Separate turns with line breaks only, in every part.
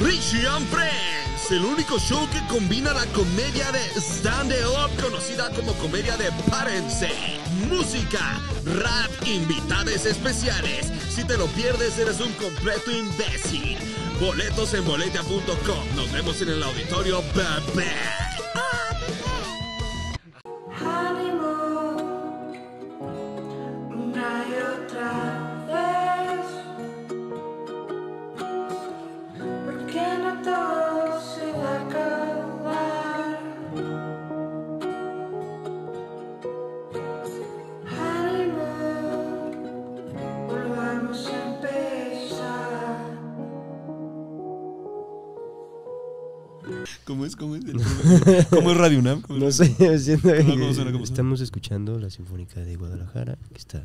Richie and Friends, el único show que combina la comedia de stand-up conocida como comedia de Párense, música, rap, invitades especiales. Si te lo pierdes eres un completo imbécil. Boletos en boletia.com. Nos vemos en el auditorio Bebé.
Ánimo,
¿Cómo es? ¿Cómo es? ¿Cómo es Radio UNAM? ¿Cómo
No sé, siento que-
¿Cómo suena? ¿Cómo suena?
estamos escuchando la Sinfónica de Guadalajara, que está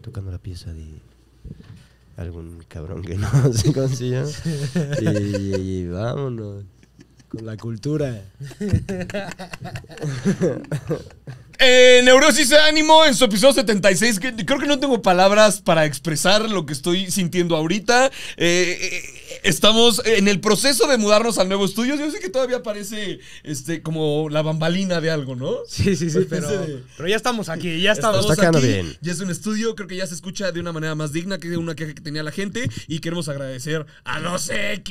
tocando la pieza de algún cabrón que no sé cómo se llama. Y, y vámonos. Con la cultura.
eh, Neurosis Ánimo en su episodio 76. Que, creo que no tengo palabras para expresar lo que estoy sintiendo ahorita. Eh, eh, estamos en el proceso de mudarnos al nuevo estudio. Yo sé que todavía parece este, como la bambalina de algo, ¿no?
Sí, sí, sí, pero, pero ya estamos aquí, ya estamos
Está
aquí.
Bien.
Ya es un estudio, creo que ya se escucha de una manera más digna que una queja que tenía la gente. Y queremos agradecer a los X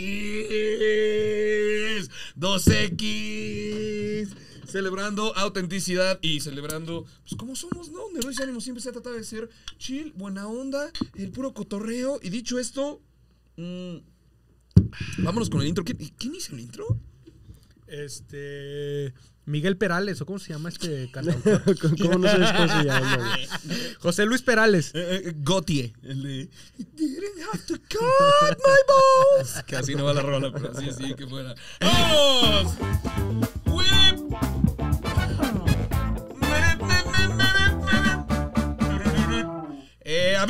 2X. Celebrando autenticidad y celebrando, pues como somos, ¿no? Neurosis y Ánimo siempre se ha tratado de ser chill, buena onda, el puro cotorreo. Y dicho esto, mm, vámonos con el intro. ¿Quién, ¿quién hizo el intro?
Este. Miguel Perales, ¿o cómo se llama este cantautor?
¿Cómo no sabes cómo se llama? güey?
José Luis Perales.
Eh, eh, Gautier, el de Didn't have to cut my balls. Que así no va la rola, pero así sí que fuera. ¡Vamos!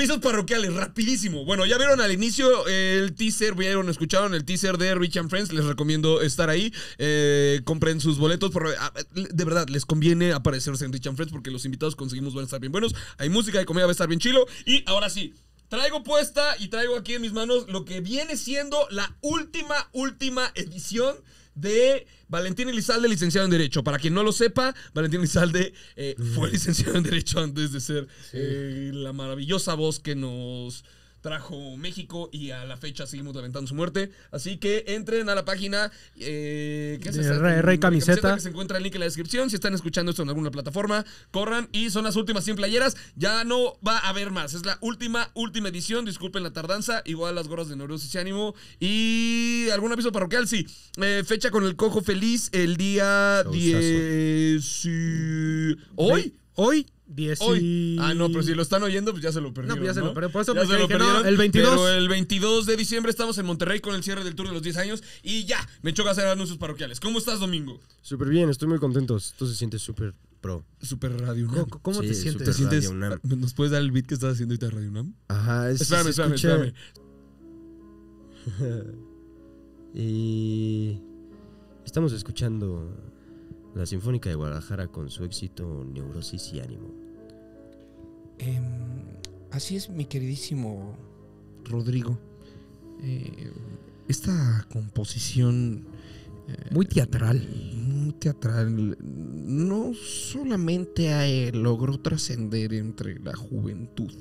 Avisos parroquiales, rapidísimo. Bueno, ya vieron al inicio el teaser, vieron, escucharon el teaser de Rich Friends. Les recomiendo estar ahí. Eh, compren sus boletos. ah, de verdad, les conviene aparecerse en Rich Friends porque los invitados conseguimos van a estar bien buenos. Hay música, hay comida, va a estar bien chilo. Y ahora sí. Traigo puesta y traigo aquí en mis manos lo que viene siendo la última, última edición de Valentín Elizalde, licenciado en Derecho. Para quien no lo sepa, Valentín Elizalde eh, fue licenciado en Derecho antes de ser eh, la maravillosa voz que nos trajo México y a la fecha seguimos lamentando su muerte. Así que entren a la página eh, ¿qué es
De? Rey- Rey Camiseta.
que se encuentra el link en la descripción. Si están escuchando esto en alguna plataforma, corran y son las últimas 100 playeras. Ya no va a haber más. Es la última, última edición. Disculpen la tardanza. Igual las gorras de Neurosis y Ánimo. Y algún aviso parroquial, sí. Eh, fecha con el cojo feliz el día
Showzazo.
10. y- ¿Hoy?
Hoy, 10
Hoy.
y-
Ah, no, pero si lo están oyendo, pues ya se lo perdieron.
pues ya se
¿no?
lo perdieron. Por eso
Ya se lo
dije, no,
perdieron.
el 22.
Pero el 22 de diciembre estamos en Monterrey con el cierre del tour de los 10 años. Y ya, me choca hacer anuncios parroquiales. ¿Cómo estás, Domingo?
Súper bien, estoy muy contento. Esto se siente súper pro.
Super Radio
¿Cómo,
UNAM.
cómo
Sí,
te
súper
sientes?
¿Te sientes?
Radio UNAM.
¿Nos puedes dar el beat que estás haciendo ahorita de Radio UNAM?
Ajá, es,
Espérame, espérame,
escucha-
espérame.
Y estamos escuchando la Sinfónica de Guadalajara con su éxito Neurosis y Ánimo.
Em, así es, mi queridísimo Rodrigo. Eh, esta composición... eh,
Muy teatral.
Muy teatral. No solamente eh, logró trascender entre la juventud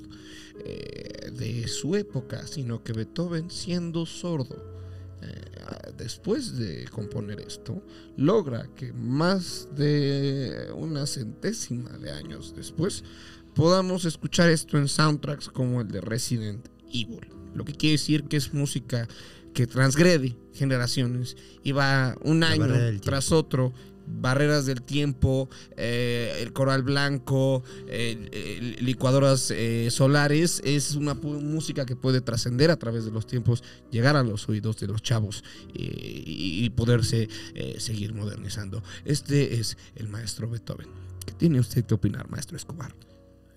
de su época, sino que Beethoven, siendo sordo, eh, después de componer esto, logra que más de una centésima de años después podamos escuchar esto en soundtracks como el de Resident Evil. Lo que quiere decir que es música que transgrede generaciones y va un
La
año tras otro. Barreras del tiempo, eh, el coral blanco, licuadoras eh, solares, es una música que puede trascender a través de los tiempos, llegar a los oídos de los chavos eh, y, y poderse seguir modernizando. Este es el maestro Beethoven. ¿Qué tiene usted que opinar, maestro Escobar?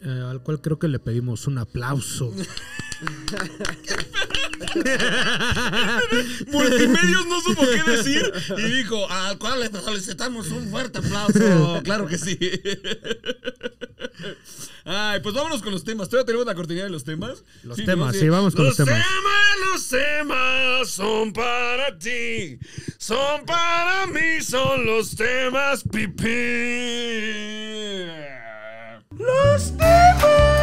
al cual creo que le pedimos un aplauso.
Multimedios no supo qué decir y dijo, al cual le solicitamos un fuerte aplauso. claro que sí. Ay, pues vámonos con los temas. ¿Todavía tenemos la cortinilla de los temas?
Los
Sí,
temas,
¿no?
sí, vamos con los temas.
temas, los temas son para ti, son para mí, son los temas pipí. Los temas.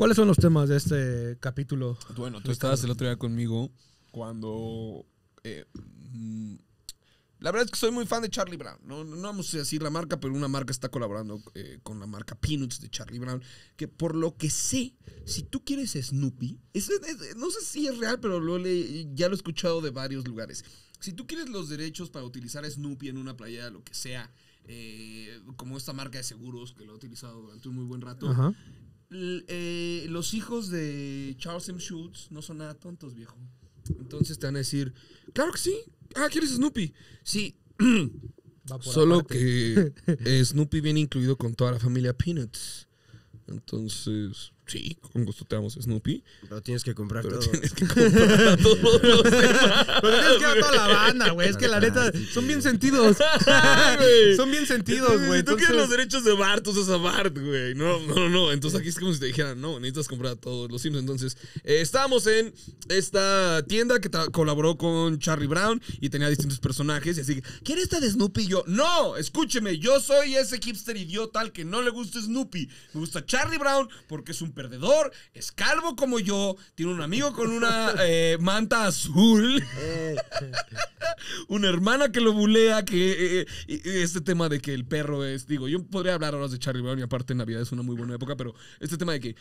¿Cuáles son los temas de este capítulo?
Bueno, tú estabas el otro día conmigo cuando... eh, mm, la verdad es que soy muy fan de Charlie Brown. No, no vamos a decir la marca, pero una marca está colaborando eh, con la marca Peanuts de Charlie Brown. Que por lo que sé, si tú quieres Snoopy, es- es- no sé si es real, pero lo le- ya lo he escuchado de varios lugares. Si tú quieres los derechos para utilizar a Snoopy en una playera, lo que sea, eh, como esta marca de seguros que lo ha utilizado durante un muy buen rato,
Ajá.
Eh, los hijos de Charles M. Schultz no son nada tontos, viejo. Entonces te van a decir, claro que sí. Ah, ¿quieres Snoopy? Sí. Solo
aparte.
que eh, Snoopy viene incluido con toda la familia Peanuts. Entonces, sí, con gusto te damos Snoopy.
Pero tienes que comprar
Pero
todo.
tienes que comprar todos los demás.
Pero tienes que ir a toda la banda, güey. Es que la neta, son bien sentidos. son bien sentidos, güey.
Si tú quieres los derechos de Bart, usas a Bart, güey. No, no, no. Entonces aquí es como si te dijeran, no, necesitas comprar todos los Simpsons. Entonces, eh, estábamos en esta tienda que colaboró con Charlie Brown y tenía distintos personajes. Y así, que, ¿quiere esta de Snoopy? Y yo, no, escúcheme, yo soy ese hipster idiota al que no le gusta Snoopy. Me gusta Charlie Brown porque es un perdedor, es calvo como yo, tiene un amigo con una eh, manta azul una hermana que lo bulea, que eh, eh, este tema de que el perro es, digo, yo podría hablar horas de Charlie Brown y aparte Navidad es una muy buena época, pero este tema de que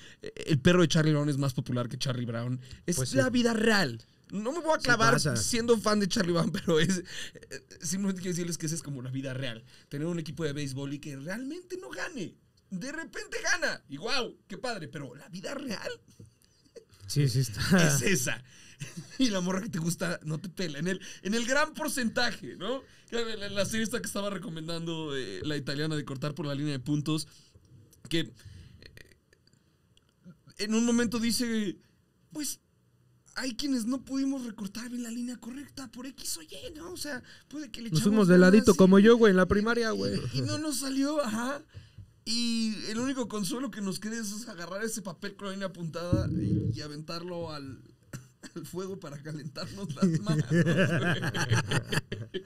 el perro de Charlie Brown es más popular que Charlie Brown es
Pues sí.
la vida real. No me voy a clavar siendo fan de Charlie Brown, pero es simplemente quiero decirles que esa es como la vida real. Tener un equipo de béisbol y que realmente no gane. De repente gana. Y wow, qué padre, pero la vida real
sí, sí está.
es esa. Y la morra que te gusta no te pela. En el, en el gran porcentaje, ¿no? La, la- serie esta que estaba recomendando eh, la italiana de cortar por la línea de puntos, que eh, en un momento dice, pues hay quienes no pudimos recortar bien la línea correcta por X o Y, ¿no? O sea, puede que le
Nos fuimos de ladito
y-
como yo, güey, en la primaria, güey.
y, y no nos salió, ajá. Y el único consuelo que nos queda es agarrar ese papel con la línea apuntada y, y aventarlo al, al fuego para calentarnos las manos.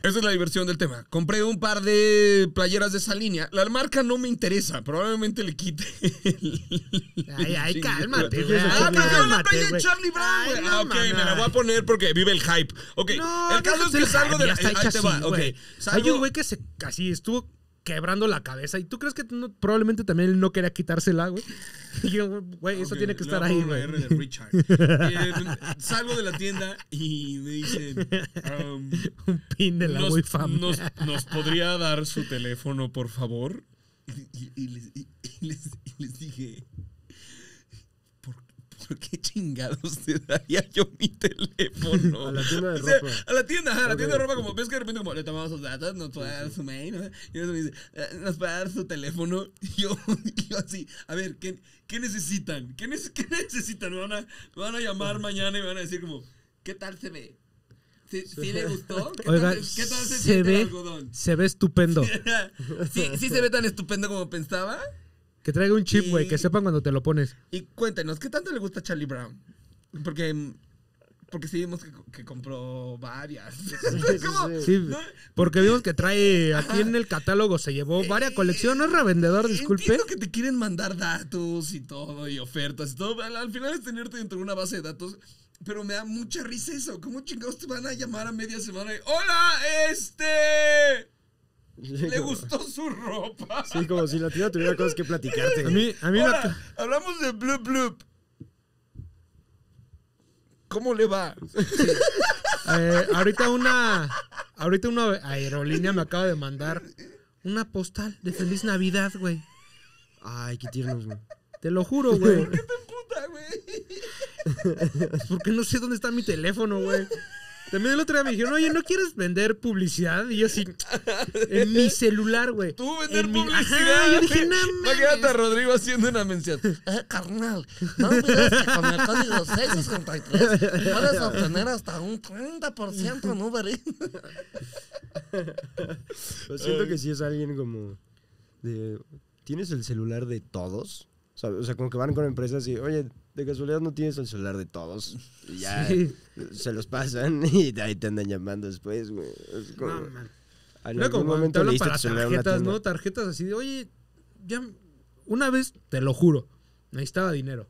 Esa es la diversión del tema. Compré un par de playeras de esa línea. La marca no me interesa. Probablemente le quite. el-
Ay, ay, cálmate, güey.
Ah, pero quiero la playa de. Charlie Brown,
Ay,
güey.
no
Ah, ok, me la voy a poner porque vive el hype. Ok,
No,
el caso es que salgo de la. ahí te va, ok.
Hay un güey que se así estuvo quebrando la cabeza y tú crees que no- probablemente también él no quería quitársela, güey. Y yo, güey, eso tiene que estar ahí, güey.
una R de Richard. Eh, salgo de la tienda y me dicen. um,
Un pin de la
nos,
Wi-Fi.
nos- nos podría dar su teléfono, por favor? Y, y- y les, y- y les- y les dije. ¿Por, qué chingados te daría yo mi teléfono?
A la tienda de
O sea,
ropa.
a la tienda, ajá, a la tienda de ropa, como ves que de repente como le tomamos sus datos, nos puede dar su mail, ¿no? Y eso me dice, "Eh, nos puede dar su teléfono. Y yo, así, a ver, ¿qué, qué necesitan? ¿Qué, nece- qué necesitan? Me van, a, me van a llamar mañana y me van a decir como, ¿qué tal se ve? ¿Sí, sí le gustó? ¿Qué,
Oiga,
tal, ¿Qué tal se,
se
siente el
ve,
algodón?
se ve estupendo.
¿Sí, ¿Sí se ve tan estupendo como pensaba?
Que traiga un chip, güey, que sepan cuando te lo pones.
Y cuéntenos, ¿qué tanto le gusta a Charlie Brown? Porque, porque sí vimos que, que compró varias. ¿Cómo?
Sí,
No,
porque vimos que trae aquí en el catálogo, se llevó varias colecciones, ¿no es revendedor? Disculpe.
Entiendo que te quieren mandar datos y todo, y ofertas y todo. Al, al final es tenerte dentro de una base de datos. Pero me da mucha risa eso. ¿Cómo chingados te van a llamar a media semana? y, Hola, este. ¿Le gustó su ropa?
Sí, como si la tienda tuviera cosas que platicarte.
A mí, a mí ac-
hablamos de Bloop Bloop. ¿Cómo le va?
eh, ahorita una ahorita una aerolínea me acaba de mandar una postal de feliz Navidad, güey.
Ay, qué tiernos, güey.
Te lo juro, güey.
Puta, güey.
Porque no sé dónde está mi teléfono, güey. También el otro día me dijeron, oye, ¿no quieres vender publicidad? Y yo así, en mi celular, güey.
Tú vender
En mi-
publicidad.
Ajá, yo dije, no
Imagínate a Rodrigo haciendo una mención.
Eh, carnal, no olvides que con el código 663 puedes obtener hasta un 30% en Uber Eats.
Pero siento que sí es alguien como de... ¿Tienes el celular de todos? O sea, como que van con empresas y, oye, de casualidad no tienes el celular de todos. Y ya
Sí.
se los pasan y de ahí te andan llamando después, güey. Es como-
No, man.
en algún
como te
momento
hablan para tarjetas. ¿no? Tarjetas así de, oye, ya, una vez, te lo juro, necesitaba dinero.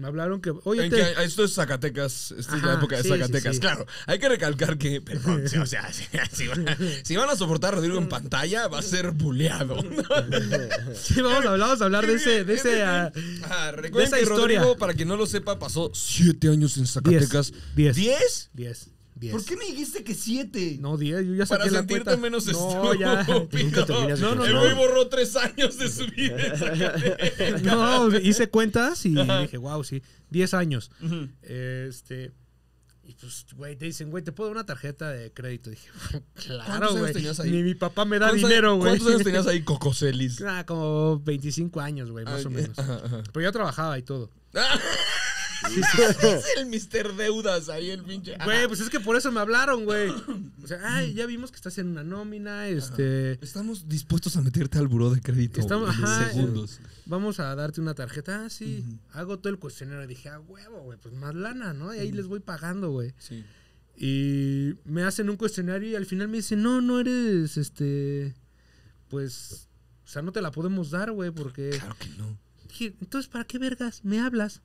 Me hablaron que, oye,
En
te-
que- esto es Zacatecas, esta es la época de
sí,
Zacatecas.
sí, sí.
Claro, hay que recalcar que, perdón, sí, o sea, si, si van, si van a soportar a Rodrigo en pantalla, va a ser buleado.
sí, vamos, a- vamos a hablar de ese, de ese, ah,
recuerden
esa
que
historia.
Rodrigo, para quien no lo sepa, pasó siete años en Zacatecas.
Diez.
¿Diez?
10, 10.
¿Por qué me dijiste que siete?
No, 10, yo ya saqué
Para
la
sentirte
cuenta.
menos
No, ya.
estúpido.
Nunca terminas de
No, no,
El
no.
güey borró tres años de su vida.
No, hice cuentas y dije, wow, sí, 10 años.
Ujú.
Este. Y pues, güey, te dicen, güey, te puedo dar una tarjeta de crédito. Dije, claro,
¿Cuántos años
güey.
tenías ahí?
Ni mi papá me da
¿Cuántos
dinero, güey.
¿Cuántos años tenías ahí, Cocoselis?
Ah, como 25 años, güey, más
Ah,
o menos.
ajá, ajá.
Pero yo trabajaba y todo.
es el Mr. Deudas ahí, el pinche.
Güey, pues es que por eso me hablaron, güey. O sea, ay, ya vimos que estás en una nómina, este.
Estamos dispuestos a meterte al buró de crédito
Estamos-
en
ajá,
segundos.
Vamos a darte una tarjeta. Ah, sí. Hago todo el cuestionario. Dije, ah, huevo, güey, pues más lana, ¿no? Y ahí les voy pagando, güey.
Sí.
Y me hacen un cuestionario y al final me dicen, no, no eres, este. Pues. O sea, no te la podemos dar, güey, porque.
Claro que no.
Dije, entonces, ¿para qué vergas me hablas?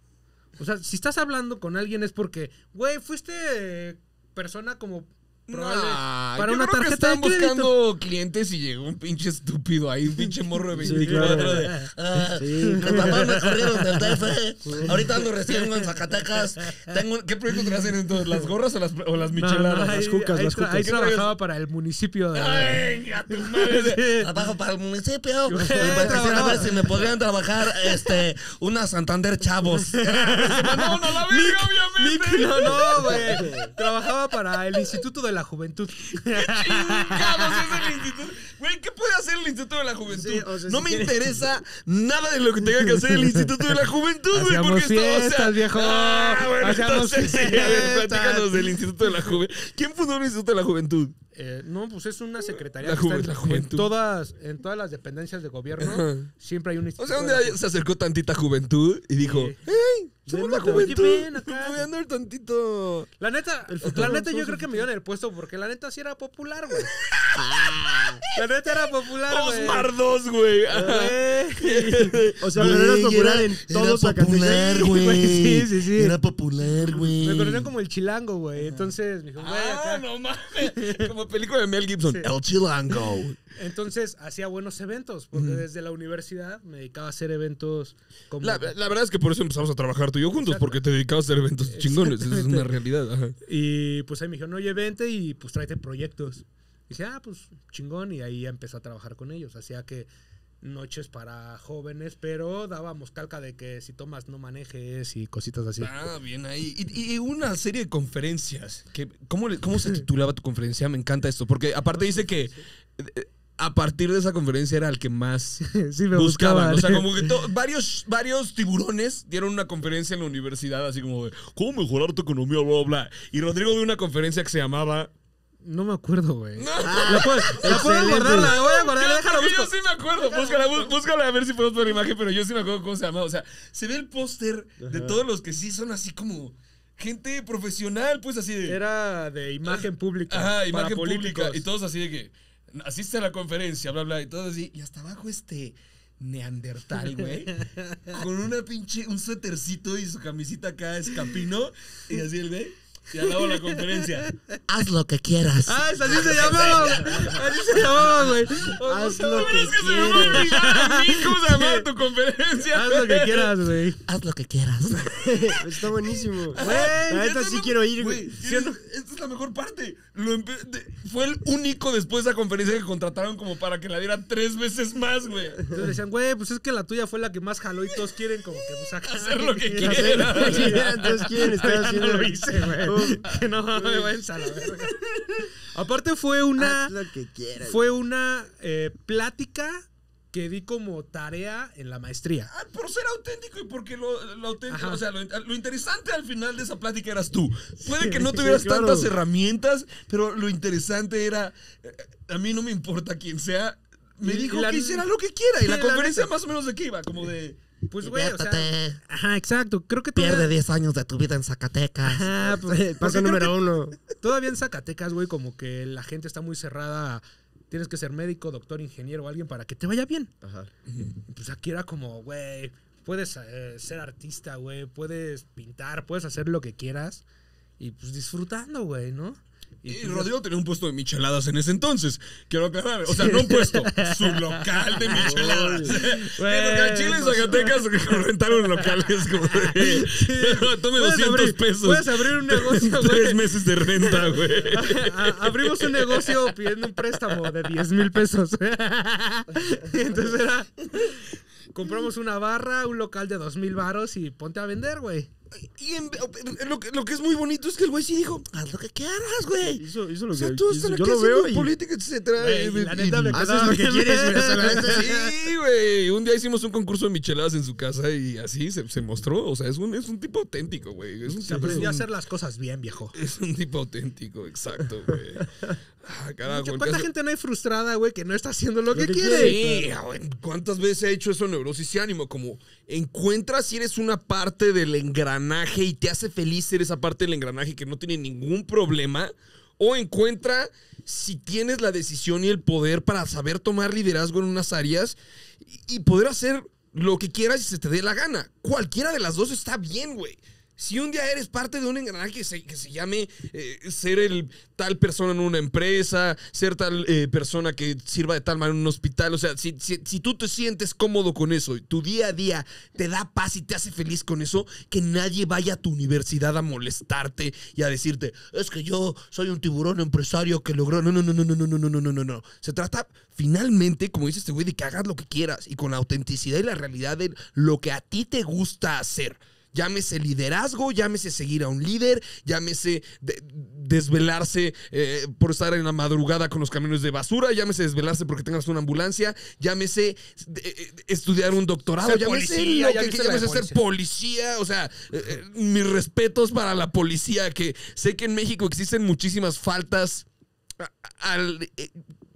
O sea, si estás hablando con alguien es porque, güey, fuiste persona como probable
Nah,
para
yo
una
creo que
tarjeta de
estaban
crédito.
buscando clientes y llegó un pinche estúpido ahí, un pinche morro de
Sí,
24
claro.
de...
Ah,
Sí,
papás me corrieron del DF. Ahorita ando recién en Zacatecas.
Tengo, ¿Qué proyecto te hacen entonces? ¿Las gorras o las, o las
No,
micheladas?
no,
Las
ahí,
jucas,
ahí
las
tra-
jucas.
ahí
¿Qué
trabajaba para el municipio de...
Ay, a tu madre.
Trabajo para el municipio.
Trabajaba.
ver si me podrían trabajar este, una Santander Chavos.
No, no, la verga, obviamente.
No, no, güey. Trabajaba para el Instituto de la Juventud.
Chingados es el instituto. Güey, ¿qué puede hacer el Instituto de la Juventud?
Sí, o sea,
no
si
me interesa nada de lo que tenga que hacer el Instituto de la Juventud, güey. Porque esto, o sea-
fiestas, viejo.
Ah, bueno, entonces, sí, a ver,
fiestas.
platícanos del Instituto de la Juventud. ¿Quién fundó el Instituto de la Juventud?
Eh, no, pues es una secretaría
La
que está en,
la
en
juventud.
todas, en todas las dependencias de gobierno.
Ajá.
Siempre hay un
O
instituto.
sea, un día se acercó tantita juventud y dijo,
Sí.
hey, somos la juventud.
ven acá.
Voy a andar tantito.
La neta, la neta yo creo que me dieron el puesto porque la neta sí era popular, güey. la neta era popular, güey.
Osmar 2, güey. Ajá.
Güey.
O sea, pero eras popular en todo
popular,
Zacatecas.
güey.
Sí, sí, sí.
Era popular, güey.
Me conocían como el chilango, güey. Entonces me dijo, güey,
Ah, no mames. Como película de Mel Gibson. El Chilango.
Entonces hacía buenos eventos, porque desde la universidad me dedicaba a hacer eventos como...
La, la verdad es que por eso empezamos a trabajar tú y yo juntos,
Exacto.
porque te dedicabas a hacer eventos chingones. Esa es una realidad. Ajá.
Y pues ahí me dijeron, oye, vente y pues tráete proyectos. Y dije, ah, pues chingón. Y ahí empecé a trabajar con ellos. Hacía que noches para jóvenes, pero dábamos calca de que si tomas no manejes y cositas así.
Ah, bien ahí. Y, y una serie de conferencias. Que, ¿cómo, le- ¿Cómo se titulaba tu conferencia? Me encanta esto. Porque aparte dice que eh, a partir de esa conferencia era el que más
sí, me
buscaban.
buscaban.
O sea, como que to- varios, varios tiburones dieron una conferencia en la universidad, así como de cómo mejorar tu economía, bla, bla. Y Rodrigo dio una conferencia que se llamaba.
No me acuerdo, güey.
No.
La puedo, la puedo guardar, la voy a guardar,
Yo-
busco.
Sí me acuerdo. Búscala, bú- búscala a ver si podemos la imagen, pero yo sí me acuerdo cómo se llamaba. O sea, se ve el póster de todos los que sí son así como gente profesional, pues así de.
Era de imagen pública.
Ajá, imagen pública. Y todos así de que asiste a la conferencia, bla, bla, y todos así. Y hasta abajo este neandertal, güey. con una pinche, un suétercito y su camisita acá escapino. Y así el güey. Y al lado de la conferencia.
Haz lo que quieras.
Ah, esa así se llamaba, güey. Así se llamaba, güey.
Haz lo que
mí cómo se llamaba tu conferencia.
Haz lo que quieras, güey.
Haz lo que quieras.
Está buenísimo.
Güey,
Esto
sí quiero ir,
Güey, esta es la mejor parte. Lo empe- de- fue el único después de esa conferencia que contrataron como para que la diera tres veces más, güey.
Entonces decían, güey, pues es que la tuya fue la que más jaló y todos quieren como que pues acá.
Hacer lo que
Ya sé,
quieran.
Entonces quieren estar
Ya
haciendo.
lo hice, güey. Que no me vayan a la verga. Aparte fue una
Haz lo que quieras.
fue una eh, plática que di como tarea en la maestría.
Ah, por ser auténtico y porque lo, lo auténtico, o sea, lo, lo interesante al final de esa plática eras tú. Puede que no tuvieras
Sí, claro.
tantas herramientas, pero lo interesante era, eh, a mí no me importa quién sea, me dijo
la-
que hiciera lo que quiera. Y la
la
conferencia más o menos de qué iba, como de...
Pues, güey, o sea. Ajá, exacto. Creo que
Pierde
todavía,
10 años de tu vida en Zacatecas.
Ajá, pues,
Paso número uno.
Todavía en Zacatecas, güey, como que la gente está muy cerrada. Tienes que ser médico, doctor, ingeniero o alguien para que te vaya bien.
Ajá.
Pues aquí era como, güey, puedes eh, ser artista, güey, puedes pintar, puedes hacer lo que quieras y pues disfrutando, güey, ¿no?
Y
pues,
Rodrigo tenía un puesto de micheladas en ese entonces. Quiero aclarar. O sea, no un puesto, su local de micheladas. Porque al Chile en Zacatecas rentaron locales como de. Tome
Puedes
200
abrir-
pesos.
puedes abrir un negocio, güey.
Tres meses de renta, güey.
Abrimos un negocio pidiendo un préstamo de 10 mil pesos. Entonces era. Compramos una barra, un local de 2 mil varos y ponte a vender, güey.
Y en- lo, que, lo que es muy bonito es que el güey sí dijo:
Haz lo que quieras, güey.
Hizo, hizo lo
O sea,
que
tú
hizo.
estás en
Yo
la
lo
casa
veo
de
y
política, etcétera.
Güey,
y-
y la neta me
haces lo que quieres, güey.
Sí, güey. Un día hicimos un concurso de micheladas en su casa y así se, se mostró. O sea, es un, es un tipo auténtico, güey. Es un
Se aprendió a hacer las cosas bien, viejo.
es un tipo auténtico, exacto, güey. Ah, carajo.
¿Cuánta
caso-
gente no hay frustrada, güey, que no está haciendo lo, que,
que
quiere?
Sí, güey, ¿cuántas veces ha hecho eso Neurosis y Ánimo? Como encuentras si eres una parte del y te hace feliz ser esa parte del engranaje que no tiene ningún problema. O encuentra si tienes la decisión y el poder para saber tomar liderazgo en unas áreas y, y poder hacer lo que quieras y se te dé la gana. Cualquiera de las dos está bien, güey. Si un día eres parte de un engranaje que se, que se llame eh, ser el tal persona en una empresa, ser tal eh, persona que sirva de tal manera en un hospital, o sea, si, si- si tú te sientes cómodo con eso tu día a día te da paz y te hace feliz con eso, que nadie vaya a tu universidad a molestarte y a decirte, es que yo soy un tiburón empresario que logró. No, no, no, no, no, no, no, no, no, no, no, no. Se trata finalmente, como dice este güey, de que hagas lo que quieras y con la autenticidad y la realidad de lo que a ti te gusta hacer. Llámese liderazgo, llámese seguir a un líder, llámese de- desvelarse eh, por estar en la madrugada con los camiones de basura, llámese desvelarse porque tengas una ambulancia, llámese de- eh, estudiar un doctorado,
Ser
llámese
policía,
lo que llámese ser policía, o sea, eh, eh, mis respetos para la policía, que sé que en México existen muchísimas faltas al, eh,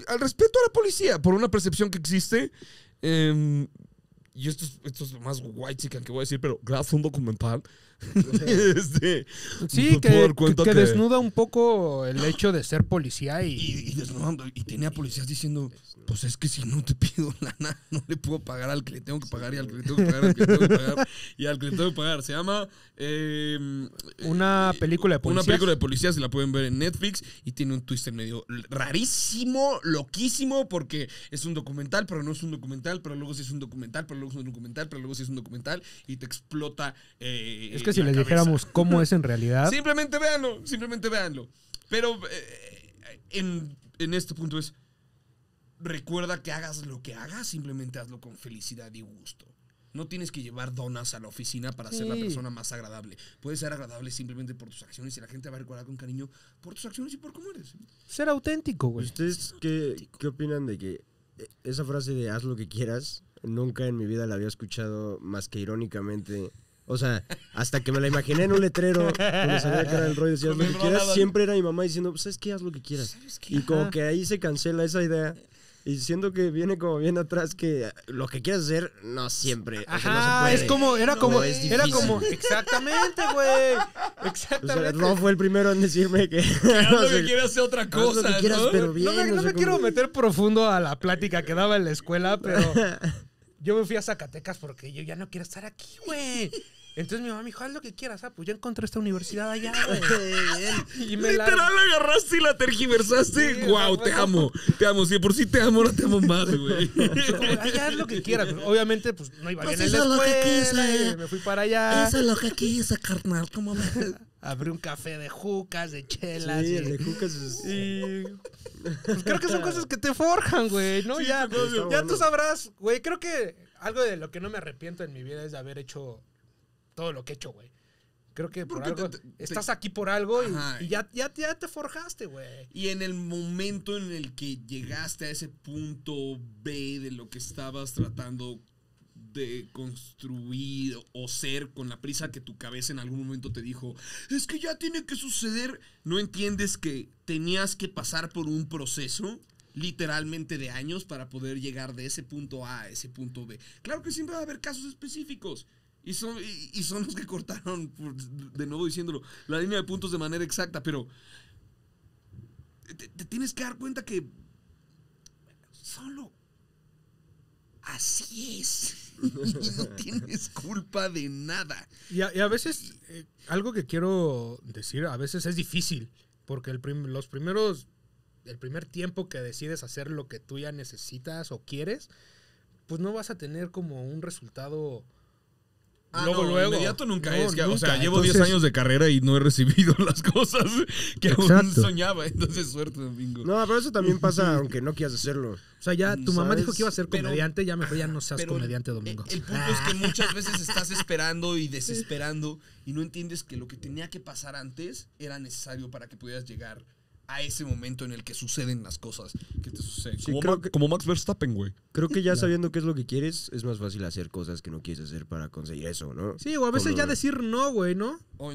al respeto a la policía por una percepción que existe. em, y esto es, esto es lo más white que voy a decir, pero gracias a un documental. este,
Sí, que, que desnuda un poco el hecho de ser policía y...
y, y desnudando, y tenía policías diciendo, pues es que si no te pido lana, no le puedo pagar al que le tengo que pagar y al que le tengo que pagar, al que le tengo que pagar y al que le tengo que pagar. Se llama eh,
Una película de
Una
policías.
película de policías, la pueden ver en Netflix y tiene un twist en medio rarísimo, loquísimo, porque es un documental, pero no es un documental, pero luego sí es un documental, pero luego es un documental, pero luego sí es un documental y te explota. eh,
Es que si les
cabeza.
dijéramos cómo es en realidad...
Simplemente véanlo, simplemente véanlo. Pero eh, en, en este punto es, recuerda que hagas lo que hagas, simplemente hazlo con felicidad y gusto. No tienes que llevar donas a la oficina para ser la persona más agradable. Puedes ser agradable simplemente por tus acciones y la gente va a recordar con cariño por tus acciones y por cómo eres.
Ser auténtico, güey.
¿Ustedes qué, qué opinan de que eh, esa frase de haz lo que quieras, nunca en mi vida la había escuchado más que irónicamente? O sea, hasta que me la imaginé en un letrero cuando sabía que era el rollo, decía haz
Con
lo que quieras, siempre era mi mamá diciendo, pues es que haz lo que quieras. Y como
Ajá.
que ahí se cancela esa idea. Y siento que viene como bien atrás que lo que quieras hacer, no siempre. o sea, no se
Ajá,
puede.
es como, era
No,
como,
es
era como, exactamente, güey.
O sea,
Exactamente.
Ro fue el primero en decirme que... No
que quieras hacer otra
haz lo que
cosa,
quieras,
¿no?
pero bien.
no me,
o
no me quiero meter profundo a la plática que daba en la escuela, pero yo me fui a Zacatecas porque yo ya no quiero estar aquí, güey. Entonces mi mamá me dijo, haz lo que quieras, ah, pues ya encontré esta universidad allá, güey. Y me la...
Literal agarraste y la tergiversaste.
Sí, sea,
te
bueno.
amo. Te amo. Si de por sí te amo, no te amo más, güey.
"Ay, haz lo que quieras. Pues, obviamente, pues no iba
Pues
bien en la
eso es lo que
escuela.
quise.
y me fui para allá.
Eso es lo que quise, carnal. ¿Cómo ves?
Abrí un café de jucas, de chelas.
Sí,
y-
el de Jucas es...
Y pues creo que son cosas que te forjan, güey, ¿no? ya ya
bueno.
tú sabrás, güey, creo que algo de lo que no me arrepiento en mi vida es de haber hecho todo lo que he hecho, güey. Creo que por
Porque te-
algo
te- te-
estás aquí por algo y,
Ajá.
y ya, ya, ya te forjaste, güey.
Y en el momento en el que llegaste a ese punto B de lo que estabas tratando de construir o ser con la prisa que tu cabeza en algún momento te dijo, es que ya tiene que suceder, no entiendes que tenías que pasar por un proceso literalmente de años para poder llegar de ese punto A a ese punto B. Claro que siempre va a haber casos específicos. Y son, y, son los que cortaron, de nuevo diciéndolo, la línea de puntos de manera exacta, pero te, tienes que dar cuenta que solo así es. Y no tienes culpa de nada.
Y a, veces, eh, algo que quiero decir, a veces es difícil, porque los primeros, el primer tiempo que decides hacer lo que tú ya necesitas o quieres, pues no vas a tener como un resultado
Ah,
luego,
no,
luego.
Inmediato nunca
No,
es. que, o sea, llevo 10
Entonces-
años de carrera y no he recibido las cosas que aún soñaba. Entonces, suerte, domingo.
No, pero eso también pasa aunque no quieras hacerlo.
O sea, ya tu mamá dijo que iba a ser
Pero-
comediante, ya mejor ya no seas
Pero
comediante domingo.
El, punto es que muchas veces estás esperando y desesperando y no entiendes que lo que tenía que pasar antes era necesario para que pudieras llegar a ese momento en el que suceden las cosas que te suceden.
Sí,
como,
creo
Ma-
que-
como Max Verstappen, güey.
Creo que ya sabiendo qué es lo que quieres, es más fácil hacer cosas que no quieres hacer para conseguir eso, ¿no?
Sí, o a veces
Como-
ya decir no, güey, ¿no?
O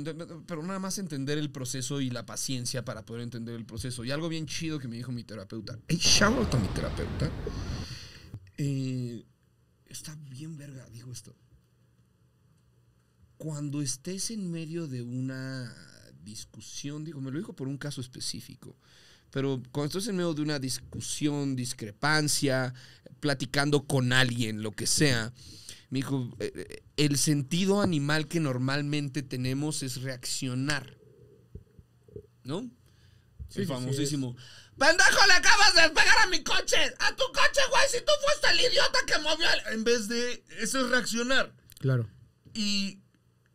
Pero nada más entender el proceso y la paciencia para poder entender el proceso. Y algo bien chido que me dijo mi terapeuta. Hey, shout out a mi terapeuta. Eh, está bien verga, dijo esto. Cuando estés en medio de una discusión, digo, me lo dijo por un caso específico, pero cuando estés en medio de una discusión, discrepancia, platicando con alguien, lo que sea, me dijo, eh, eh, el sentido animal que normalmente tenemos es reaccionar. ¿No?
Sí,
el
sí, sí,
famosísimo. ¡Pendejo, le acabas de pegar a mi coche! ¡A tu coche, güey! Si tú fuiste el idiota que movió el-". En vez de... Eso es reaccionar.
Claro.
Y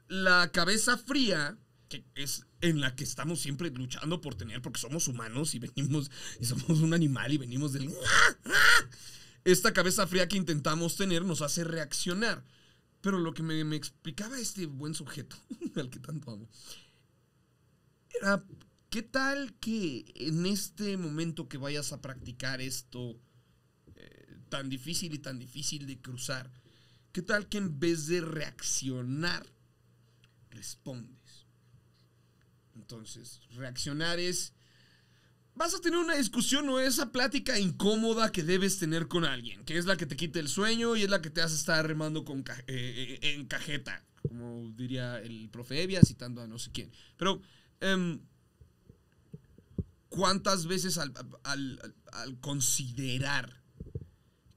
la cabeza fría, que es en la que estamos siempre luchando por tener, porque somos humanos y venimos, y somos un animal y venimos del... Esta cabeza fría que intentamos tener nos hace reaccionar. Pero lo que me, explicaba este buen sujeto, al que tanto amo, era, ¿qué tal que en este momento que vayas a practicar esto eh, tan difícil y tan difícil de cruzar, ¿Qué tal que en vez de reaccionar, respondes? Entonces, reaccionar es... Vas a tener una discusión o esa plática incómoda que debes tener con alguien, que es la que te quita el sueño y es la que te hace estar remando con eh, eh, en cajeta, como diría el profe Evia citando a no sé quién. Pero, em, ¿cuántas veces al- al- considerar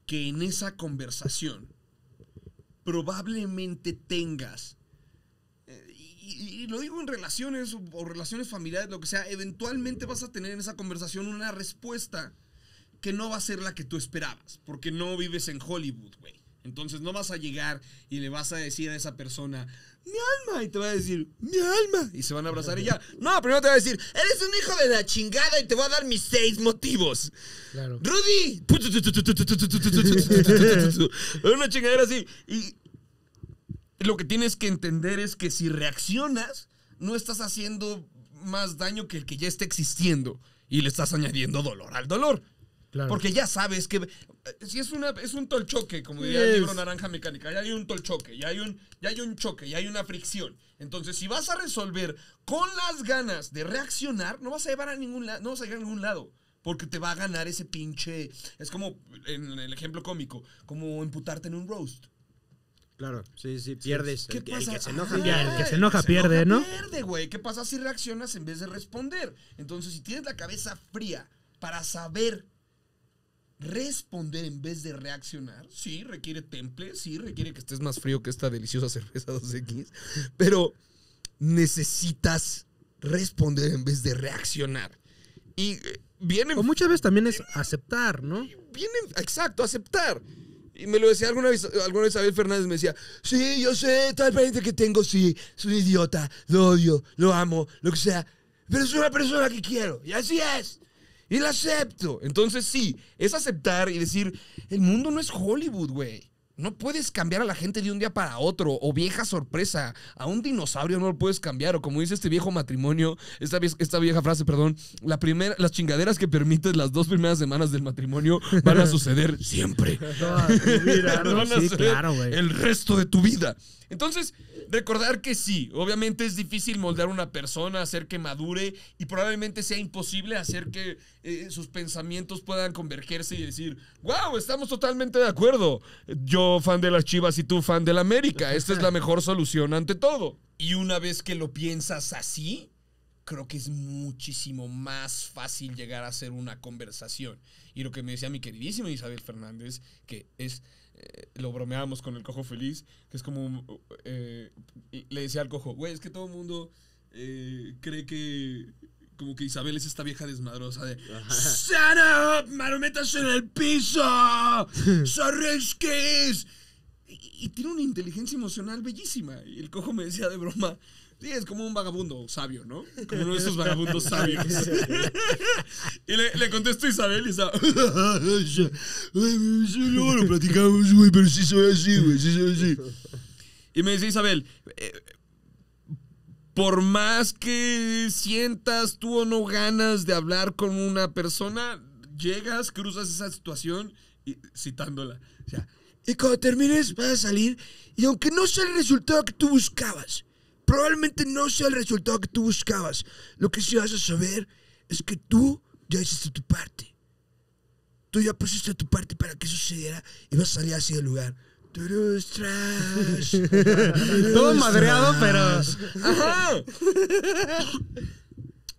que en esa conversación probablemente tengas, y, y lo digo en relaciones o, o relaciones familiares, lo que sea, eventualmente vas a tener en esa conversación una respuesta que no va a ser la que tú esperabas, porque no vives en Hollywood, güey. Entonces no vas a llegar y le vas a decir a esa persona, mi alma, y te va a decir, mi alma, y se van a abrazar y ya. No, primero te va a decir, eres un hijo de la chingada y te voy a dar mis seis motivos.
Claro.
¡Rudy! Una chingadera así. Y lo que tienes que entender es que si reaccionas, no estás haciendo más daño que el que ya está existiendo. Y le estás añadiendo dolor al dolor.
Claro.
Porque ya sabes que eh, si es una es un tolchoque, como diría el libro Naranja Mecánica, ya hay un tolchoque, ya hay un ya hay un choque, ya hay una fricción. Entonces, si vas a resolver con las ganas de reaccionar, no vas a llevar a ningún lado, no vas a llegar a ningún lado, porque te va a ganar ese pinche es como en el ejemplo cómico, como emputarte en un roast.
Claro, sí, sí, pierdes.
¿Qué
el, que- el
pasa?
que se enoja.
Ajá,
el que se enoja pierde, ¿no?
Pierde, güey. ¿Qué pasa si reaccionas en vez de responder? Entonces, si tienes la cabeza fría para saber responder en vez de reaccionar, sí, requiere temple, sí, requiere que estés más frío que esta deliciosa cerveza 2X, pero necesitas responder en vez de reaccionar. Y eh, viene
O muchas veces también es aceptar, ¿no?
viene, exacto, aceptar. Y me lo decía alguna vez, alguna vez Abel Fernández, me decía, sí, yo sé, tal pariente que tengo, sí, es un idiota, lo odio, lo amo, lo que sea, pero es una persona que quiero, y así es. Y la acepto. Entonces sí, es aceptar y decir, el mundo no es Hollywood, güey. No puedes cambiar a la gente de un día para otro, o vieja sorpresa. A un dinosaurio no lo puedes cambiar, o como dice este viejo matrimonio, esta, vie- esta vieja frase, perdón, la las chingaderas que permites las dos primeras semanas del matrimonio van a suceder siempre.
Toda tu vida, ¿no?
Van a
Sí,
ser
claro, güey.
El resto de tu vida. Entonces, recordar que sí, obviamente es difícil moldear a una persona, hacer que madure y probablemente sea imposible hacer que eh, sus pensamientos puedan convergerse y decir, wow, estamos totalmente de acuerdo. Yo fan de las Chivas y tú fan del América. Esta es la mejor solución ante todo. Y una vez que lo piensas así, creo que es muchísimo más fácil llegar a hacer una conversación. Y lo que me decía mi queridísima Isabel Fernández, que es, eh, lo bromeábamos con el cojo feliz, que es como, eh, le decía al cojo, güey, es que todo el mundo eh, cree que... Como que Isabel es esta vieja desmadrosa de ¡Shut up! ¡Marometas en el piso! ¡Sarresques! Y, y tiene una inteligencia emocional bellísima. Y el cojo me decía de broma, sí, es como un vagabundo sabio, ¿no? Como uno de esos vagabundos sabios. y le, le contesto a Isabel y estaba... Luego lo platicamos, güey, pero sí soy así, güey, sí soy así. Y me dice Isabel, eh, por más que sientas tú o no ganas de hablar con una persona, llegas, cruzas esa situación y citándola. Y cuando termines vas a salir y aunque no sea el resultado que tú buscabas, probablemente no sea el resultado que tú buscabas, lo que sí vas a saber es que tú ya hiciste tu parte. Tú ya pusiste tu parte para que sucediera y vas a salir así del lugar. Trash.
Todo madreado, pero.
Ajá.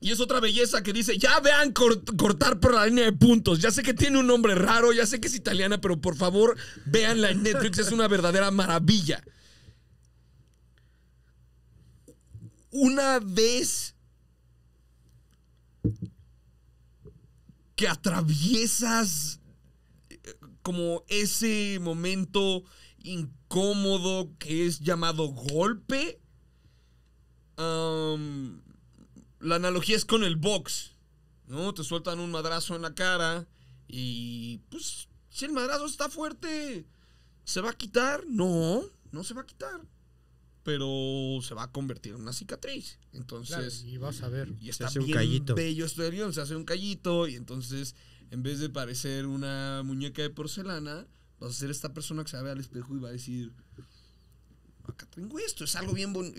Y es otra belleza que dice, ya vean cort- cortar por la línea de puntos. Ya sé que tiene un nombre raro, ya sé que es italiana, pero por favor, véanla en Netflix, es una verdadera maravilla. Una vez que atraviesas eh, como ese momento incómodo que es llamado golpe, la analogía es con el box, ¿no? Te sueltan un madrazo en la cara y pues si el madrazo está fuerte, ¿se va a quitar? No, no se va a quitar. Pero se va a convertir en una cicatriz. Entonces,
Claro, y vas a ver.
y está
hace un
bien
callito.
bello este avión, se hace un callito y entonces en vez de parecer una muñeca de porcelana, vas a ser esta persona que se va a ver al espejo y va a decir, acá tengo esto, es algo bien bonito,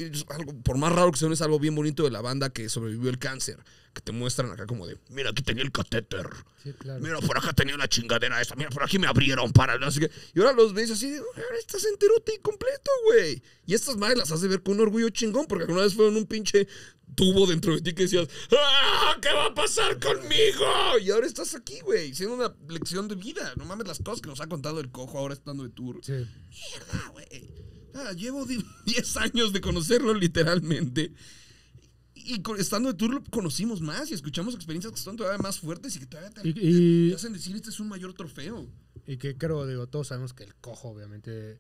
por más raro que sea, es algo bien bonito de la banda que sobrevivió el cáncer, que te muestran acá como de, mira, aquí tenía el catéter,
Sí, claro.
mira, por acá tenía una chingadera esta, mira, por aquí me abrieron para, no sé qué. Y ahora los ves así, de, ahora estás enterote y completo, güey. Y estas madres las has de ver con un orgullo chingón, porque alguna vez fueron un pinche tubo dentro de ti que decías, ¡ah! ¿Qué va a pasar conmigo? Y ahora estás aquí, güey, siendo una lección de vida. No mames las cosas que nos ha contado el cojo ahora estando de tour.
Sí.
Mierda, güey. Ah, llevo di- 10 años de conocerlo literalmente. Y estando de tour lo conocimos más y escuchamos experiencias que son todavía más fuertes y que todavía te,
Y, y-
te hacen decir este es un mayor trofeo.
y que creo, digo, todos sabemos que el cojo obviamente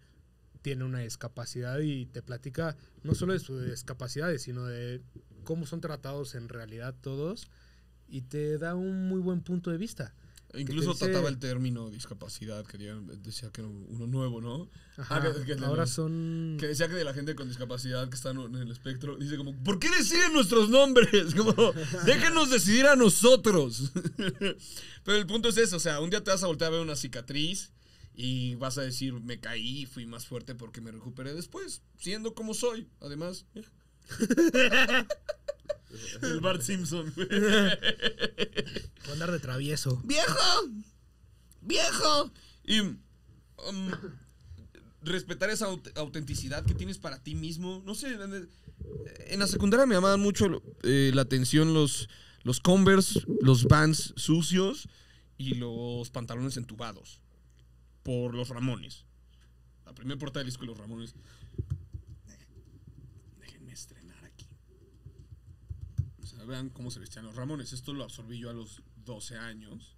tiene una discapacidad y te platica no solo de sus discapacidades, sino de cómo son tratados en realidad todos y te da un muy buen punto de vista.
Incluso
dice-
trataba el término discapacidad, que decía que era uno nuevo, ¿no?
Ajá,
Ah, que- que de
ahora son...
Que decía que de la gente con discapacidad que están en el espectro, dice como, ¿por qué deciden nuestros nombres? Como, déjenos decidir a nosotros. Pero el punto es eso, o sea, un día te vas a voltear a ver una cicatriz y vas a decir, me caí fui más fuerte porque me recuperé después, siendo como soy, además. el Bart Simpson. güey.
andar de travieso.
¡Viejo! ¡Viejo! Y um, respetar esa aut- autenticidad que tienes para ti mismo. No sé, en, en la secundaria me llamaban mucho eh, la atención los, los Converse, los Vans sucios y los pantalones entubados por los Ramones. La primera portada del disco de los Ramones. Déjenme estrenar aquí. O sea, vean cómo se vestían los Ramones. Esto lo absorbí yo a los 12 años.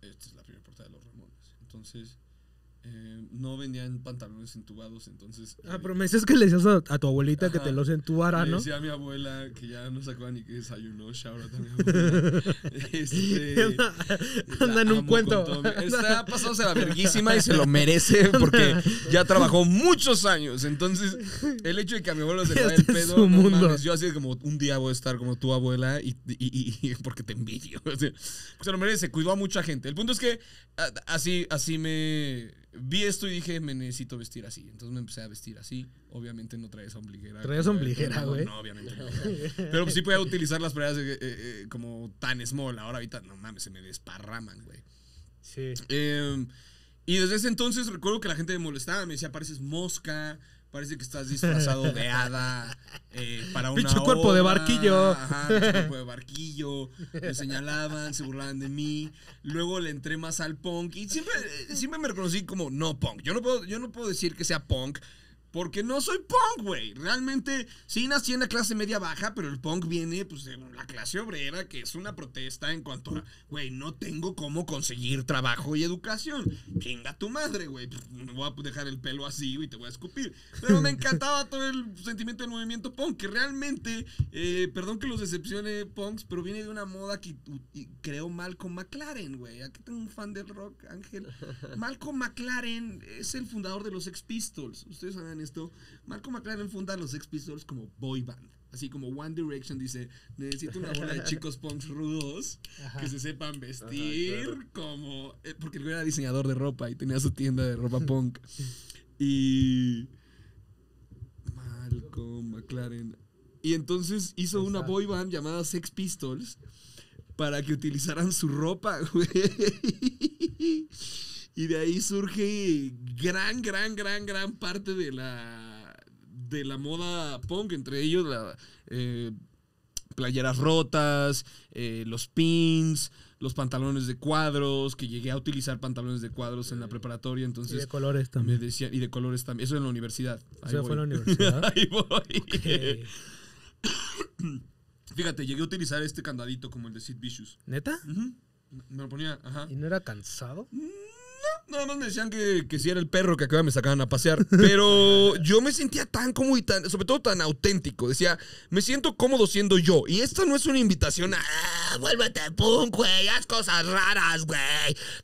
Esta es la primera portada de los Ramones. Entonces, Eh, no vendían pantalones entubados, entonces.
Ah,
eh,
pero me dices que le decías a, a tu abuelita que te los entubara,
Le
¿no?
decía a mi abuela que ya no sacaba ni que desayunó, shout out a mi abuela. Este,
Anda en un cuento.
Está pasándose la verguísima y se lo merece porque ya trabajó muchos años. Entonces, el hecho de que a mi abuelo se le vaya el
Este es
pedo, no mames, yo así como un día voy a estar como tu abuela y, y- y- y- porque te envidio. O sea, se lo merece, cuidó a mucha gente. El punto es que así, así me vi esto y dije, me necesito vestir así. Entonces me empecé a vestir así. Obviamente no traes ombliguera.
Traías ombliguera,
No,
güey.
No, obviamente no. Pero sí podía utilizar las playeras eh, eh, como tan small. Ahora ahorita, no mames, se me desparraman, güey.
Sí.
Eh, y desde ese entonces recuerdo que la gente me molestaba, me decía, pareces mosca, parece que estás disfrazado de hada eh, para una
Pinche cuerpo de
obra".
barquillo.
Ajá, cuerpo de barquillo. Me señalaban, se burlaban de mí. Luego le entré más al punk y siempre, siempre me reconocí como no punk. Yo no puedo, yo no puedo decir que sea punk. Porque no soy punk, güey. Realmente sí nací en la clase media baja, pero el punk viene pues de la clase obrera, que es una protesta en cuanto a, güey, no tengo cómo conseguir trabajo y educación. Chinga tu madre, güey. Pues, Me voy a dejar el pelo así y te voy a escupir. Pero me encantaba todo el sentimiento del movimiento punk, que realmente, eh, perdón que los decepcione punks, pero viene de una moda que creó Malcolm McLaren, güey. Aquí tengo un fan del rock, Ángel. Malcolm McLaren es el fundador de los Sex Pistols. Ustedes saben esto. Malcolm McLaren funda los Sex Pistols como boy band. Así como One Direction dice, necesito una bola de chicos punks rudos que se sepan vestir como... eh, porque el güey era diseñador de ropa y tenía su tienda de ropa punk. Y... Malcolm McLaren. Y entonces hizo una boy band llamada Sex Pistols para que utilizaran su ropa, güey. Y de ahí surge gran, gran, gran, gran parte de la de la moda punk, entre ellos la eh, playeras rotas, eh, los pins, los pantalones de cuadros, que llegué a utilizar pantalones de cuadros en la preparatoria,
Y
entonces
de colores
me
también.
y de colores también, eso en la universidad. Ahí voy.
fue en la universidad.
Ahí voy. Fíjate, llegué a utilizar este candadito como el de Sid Vicious.
¿Neta?
Me lo ponía, ajá.
¿Y no era cansado?
Nada más me decían que, que si era el perro que acá me sacaban a pasear. Pero yo me sentía tan cómodo y tan, sobre todo tan auténtico. Decía, me siento cómodo siendo yo. Y esta no es una invitación a, "Ah, vuélvete punk, güey, haz cosas raras, güey.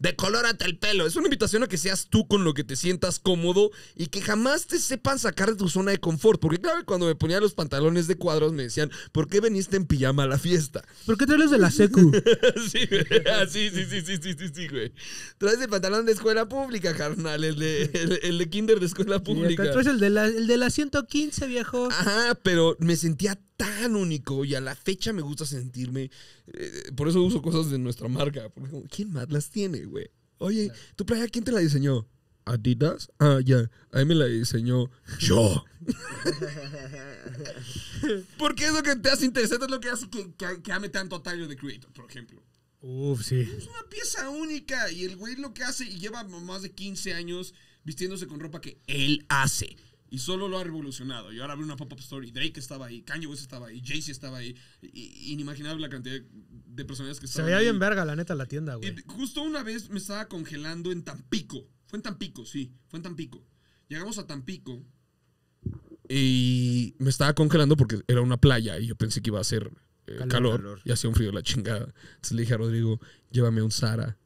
Decolórate el pelo. Es una invitación a que seas tú con lo que te sientas cómodo y que jamás te sepan sacar de tu zona de confort. Porque claro, cuando me ponía los pantalones de cuadros me decían, ¿por qué veniste en pijama a la fiesta?
¿Por qué traes de la secu?
sí, güey. Sí, sí, sí, sí, sí, sí, sí, güey. Traes el pantalón de escuela pública, carnal. El de, el, el de kinder de escuela
Y
pública.
el de, la, el de la 115, viejo.
Ajá, pero me sentía tan único y a la fecha me gusta sentirme. eh, por eso uso cosas de nuestra marca. Porque como, ¿quién más las tiene, güey? Oye, ¿tu playa quién te la diseñó? ¿Adidas? Ah, ya. A mí me la diseñó yo. Porque es lo que te hace interesante, es lo que hace que, que, que ame tanto a Tyler, the Creator, por ejemplo.
Uf, sí.
Es una pieza única y el güey lo que hace y lleva más de 15 años vistiéndose con ropa que él hace. Y solo lo ha revolucionado. Y ahora abre una pop-up store y Drake estaba ahí, Kanye West estaba ahí, Jay-Z estaba ahí. Y- inimaginable la cantidad de personas que
Se
estaban
veía
ahí.
bien verga, la neta, la tienda, güey.
Y justo una vez me estaba congelando en Tampico. Fue en Tampico, sí, fue en Tampico. Llegamos a Tampico y me estaba congelando porque era una playa y yo pensé que iba a hacer eh,
Calor.
calor,
Calor.
y hacía un frío de la chingada. Entonces le dije a Rodrigo, llévame a un Zara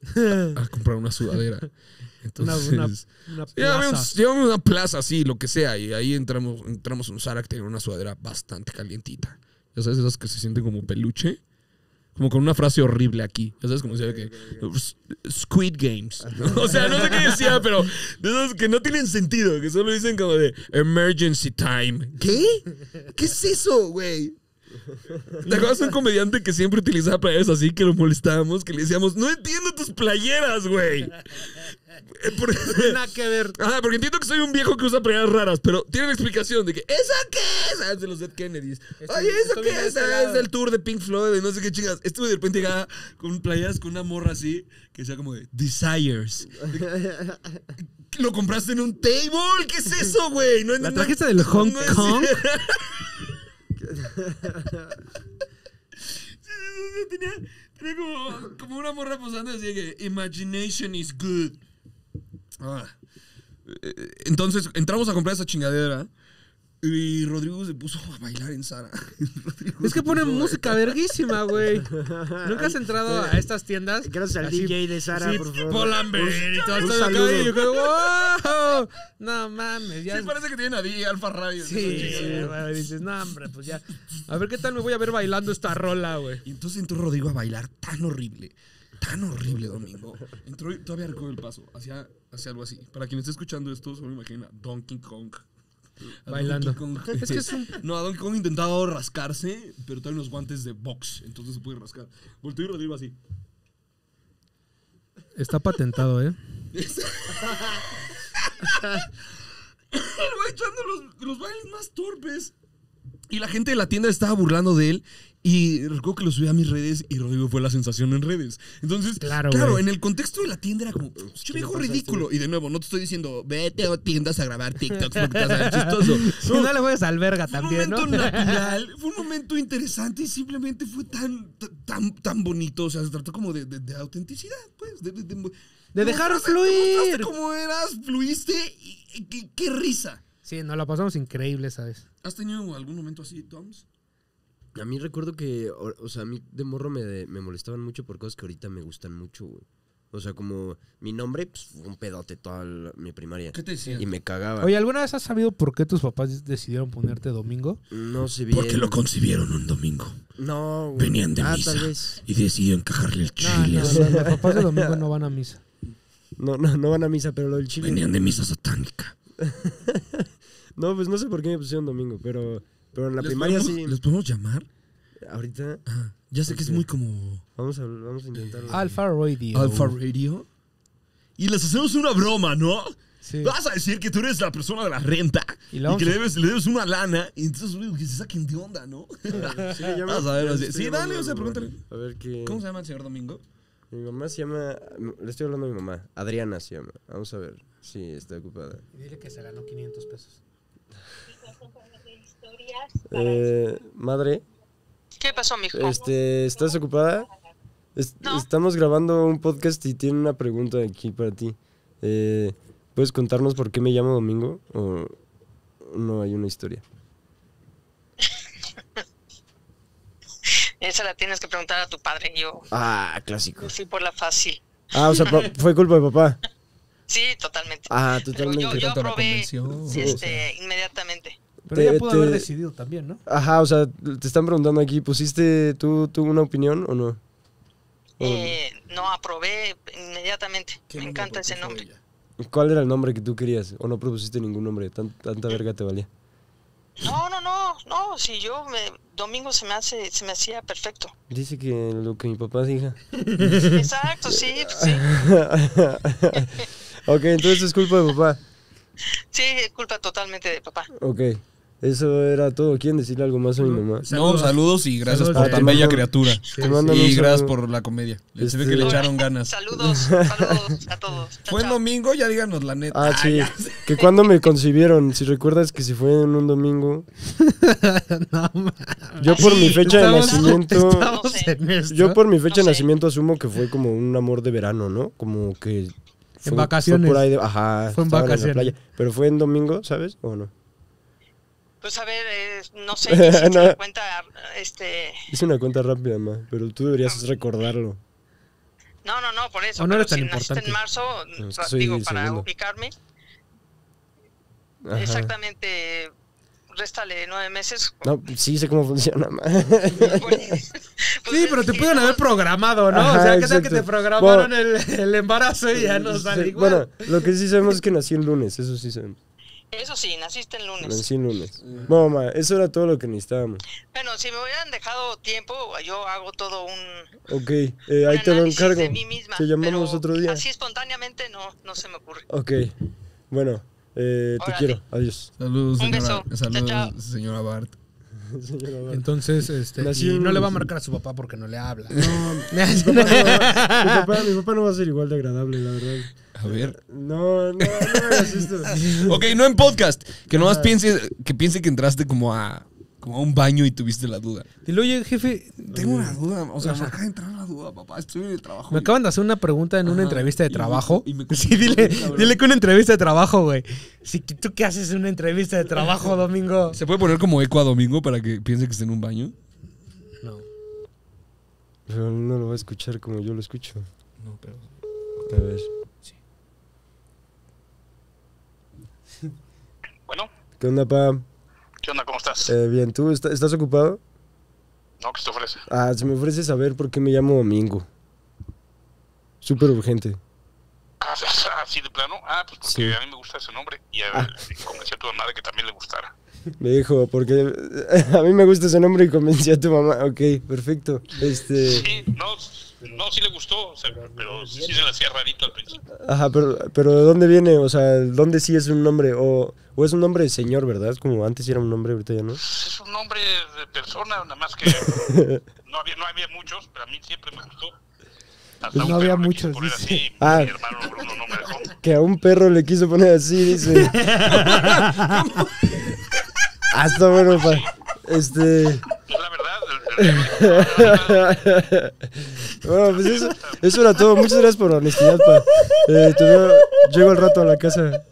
a comprar una sudadera. Entonces,
una, una plaza.
llévame a una plaza, sí, lo que sea. Y ahí entramos, entramos a un Zara que tenía una sudadera bastante calientita. Ya sabes, esas que se sienten como peluche. Como con una frase horrible aquí. Ya sabes, como decía que. Squid Games. ¿no? O sea, no sé qué decía, pero de esos que no tienen sentido, que solo dicen como de emergency time. ¿Qué? ¿Qué es eso, güey? ¿Te acuerdas de un comediante que siempre utilizaba playeras así que lo molestábamos? Que le decíamos, no entiendo tus playeras, güey. Eh, por-
Nada que ver.
Ajá, porque entiendo que soy un viejo que usa playeras raras, pero tiene una explicación de que ¿esa qué es? Ah, es de los Dead Kennedys. Oye, ¿eso qué es? Ah, es del tour de Pink Floyd y no sé qué chingas. Estuve de repente llegaba con playeras con una morra así, que sea como de Desires. ¿Lo compraste en un table? ¿Qué es eso, güey? No,
¿La
no-
trajiste del Hong
no es-
Kong?
Sí, sí, sí, tenía, tenía como, como una morra posando así que Imagination is good. Ah. Eh, Entonces entramos a comprar esa chingadera y Rodrigo se puso a bailar en Sara. Rodrigo
Es que ponen música verguísima, güey. ¿Nunca has entrado a estas tiendas?
Gracias al
Así,
DJ de Sara,
sí,
por favor.
Polamber y todo esto de acá,
saludo.
y yo creo, wow. No mames, ya.
Sí, parece que tienen a DJ Alfa Radio.
Sí, güey, dices, no, hombre, pues ya. A ver qué tal me voy a ver bailando esta rola, güey.
Y entonces entró Rodrigo a bailar tan horrible, tan horrible, Domingo. Entró y todavía recuerdo el paso, hacía, hacía algo así. Para quien esté escuchando esto, solo imagina Donkey Kong.
Bailando.
Donkey Kong.
Es que es un-
No, a Donkey Kong intentaba rascarse, pero trae unos guantes de box, entonces se puede rascar. Volteó y Rodrigo así.
Está patentado, ¿eh?
El güey echando los, los bailes más torpes. Y la gente de la tienda estaba burlando de él. Y recuerdo que lo subí a mis redes y Rodrigo fue la sensación en redes. Entonces,
Claro,
claro, en el contexto de la tienda era como, che viejo ridículo. Y de nuevo, no te estoy diciendo, vete a tiendas a grabar TikToks porque te vas a ver chistoso.
Si no le juegues al verga
Fue un
también, ¿no?
momento natural, fue un momento interesante y simplemente fue tan, tan, tan bonito. O sea, se trató como de, de- de autenticidad, pues. De, de- de-
De dejar fluir.
mostraste cómo eras, fluiste y, qué risa.
Sí, nos la pasamos increíble, ¿sabes?
¿Has tenido algún momento así, Toms?
A mí recuerdo que, o, o sea, a mí de morro me, me molestaban mucho por cosas que ahorita me gustan mucho, güey. O sea, como mi nombre, pues fue un pedote toda la- mi primaria.
¿Qué te decían?
Y me cagaba.
Oye, ¿alguna vez has sabido por qué tus papás decidieron ponerte domingo?
no sé bien.
Porque lo concibieron un domingo.
No, güey.
Venían de
ah,
misa
tal vez.
y decidieron encajarle el
No,
chile.
no,
así.
los, los papás de domingo no van a misa.
No, no, no van a misa, pero lo del chile.
Venían de misa satánica.
No, pues no sé por qué me pusieron domingo, pero, pero en la
¿Les
primaria
podemos-
sí.
¿Les podemos llamar?
Ahorita
Ah, ya sé que es
Ok.
muy como...
vamos a, vamos a intentarlo.
Alfa Radio.
Alfa Radio. Y les hacemos una broma, ¿no?
Sí.
Vas a decir que tú eres la persona de la renta
Y
y,
la vamos
que le debes, le debes una lana y entonces que se saquen de onda, ¿no?
Sí,
Vas a ver,
estoy
sí, dale, o sea, pregúntale.
A ver qué.
¿Cómo se llama el señor Domingo?
Mi mamá se llama. Le estoy hablando a mi mamá. Adriana se llama. Vamos a ver si está ocupada.
Dile que se ganó 500 pesos.
Eh, madre,
¿Qué pasó, mijo?
este, ¿estás ocupada?
No.
Estamos grabando un podcast y tiene una pregunta aquí para ti. Eh, ¿Puedes contarnos por qué me llamo Domingo? ¿O no hay una historia?
Esa la tienes que preguntar a tu padre. Yo
Ah, clásico.
fui por la fácil.
Ah, o sea, fue culpa de papá.
Sí, totalmente.
Ah,
Pero
totalmente.
yo,
convenció.
este, inmediatamente.
Pero
Te-
ella pudo
te-
haber decidido también, ¿no?
Ajá, o sea, te están preguntando aquí, ¿pusiste tú, tú una opinión o no?
Eh, no, aprobé inmediatamente. Me encanta ese nombre.
¿Cuál era el nombre que tú querías? ¿O no propusiste ningún nombre? Tan- tanta verga te valía.
No, no, no, no. Si yo me, domingo se me hace, se me hacía perfecto.
Dice que lo que mi papá diga.
Exacto, sí, sí.
ok, entonces es culpa de papá.
Sí, es culpa totalmente de papá.
Ok, eso era todo. ¿Quieren decirle algo más a mi mamá?
No, saludos y gracias
Saludos.
por
Ah,
tan bella
mando-
criatura. Y gracias por la comedia. Se ve
Este-
que le echaron ganas.
Saludos, saludos a todos.
Fue en domingo, ya díganos la neta.
Ah, sí.
ya.
Que cuando me concibieron, si recuerdas que si fue en un domingo.
no.
Yo por mi
Sí,
fecha de nacimiento.
En.
Yo por mi fecha de nacimiento asumo que fue como un amor de verano, ¿no? Como que... fue-
vacaciones.
Fue por ahí de, ajá,
Fue en
la
vacaciones.
playa. Pero fue en domingo, ¿sabes? ¿O no?
Pues a ver, eh, no sé, hiciste
No.
la cuenta, este...
Hice una cuenta rápida, ma, pero tú deberías recordarlo.
No, no, no, por eso.
O no
pero
tan
si naciste
importante.
en marzo,
No, es soy
digo, para
segundo.
ubicarme,
Ajá.
exactamente, réstale nueve meses.
No, sí sé cómo funciona, ma.
Pues,
Sí, pero te
no,
haber programado, ¿no?
Ajá,
o sea, ¿qué tal que te programaron
Bueno.
el, el embarazo y ya no sale
Sí,
igual?
Bueno, lo que sí sabemos es que nací el lunes, eso sí sabemos.
Eso sí, naciste el lunes.
Nací el lunes. Ma, eso era todo lo que necesitábamos.
Bueno, si me hubieran dejado tiempo, yo hago todo un,
Ok, eh, ahí te lo encargo.
de mí misma.
Te llamamos
pero
otro día.
Así espontáneamente no, no se me ocurre.
Ok, bueno, eh, te quiero. Adiós.
Saludos,
Un beso.
Saludos,
Chao, chao.
señora Bart.
Señora Bart.
Entonces, este, y no le va a marcar a su papá porque no le habla.
mi, papá, mi papá no va a ser igual de agradable, la verdad.
A ver.
No, no, no esto.
Ok, no en podcast. Que nomás piense que, piense que entraste como a Como a un baño y tuviste la duda.
Dile, oye, jefe,
Tengo una duda, o sea, me acaba de entrar la duda, papá. Estoy en el trabajo.
me acaban de hacer una pregunta en una
Ajá,
entrevista de
y me-
trabajo.
y me-
sí, dile,
cabrón.
dile que una entrevista de trabajo, güey. Sí, ¿Tú qué haces en una entrevista de trabajo, Domingo?
¿Se puede poner como eco a domingo para que piense que está en un baño?
No.
Pero no lo va a escuchar como yo lo escucho.
No, pero.
A ver.
Bueno,
¿Qué onda, pa?
¿qué onda? ¿Cómo estás?
Eh, bien, ¿tú est- estás ocupado?
No, ¿qué se te ofrece?
Ah, se me ofrece saber por qué me llamo Domingo. Súper urgente.
Ah, así de plano. Ah, pues porque
Sí.
a mí me gusta ese nombre y a, y convencí a tu mamá de que también le gustara.
Me dijo, porque a mí me gusta ese nombre y convencí a tu mamá. Ok, perfecto. Este.
Sí, no, no, sí le gustó, o sea, pero sí se le hacía rarito al principio.
Ajá, pero, pero ¿de dónde viene? O sea, ¿dónde sí es un nombre? O, o es un nombre de señor, ¿verdad? Como antes era un nombre, ahorita ya no.
Es un nombre de persona, nada más que no había, no había muchos, pero a mí siempre me gustó. Hasta
Pues
un
no había
perro le quise
muchos,
poner
dice.
así,
Ah.
Mi hermano Bruno no me dejó.
Que a un perro le quiso poner así, dice. ah, está bueno, pa. Este.
Es la verdad.
Bueno, pues eso, eso era todo. Muchas gracias por la honestidad, pa. Eh, te veo- llego al rato a la casa.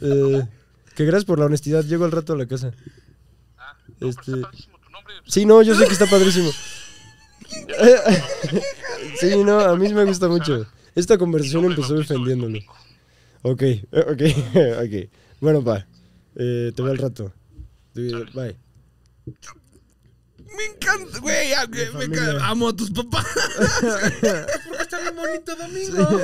Eh, que gracias por la honestidad. Llego al rato a la casa.
Ah, no, pero
Este-
está padrísimo tu nombre.
Sí, no, yo sé que está padrísimo. sí, no, a mí me gusta mucho. Esta conversación empezó defendiéndolo. Ok, ok, ok. Bueno, pa. Eh, te veo al rato. Eh, Bye.
Me encanta, güey. ah, güey, me encanta. Amo a tus papás.
Porque está bien bonito, Domingo.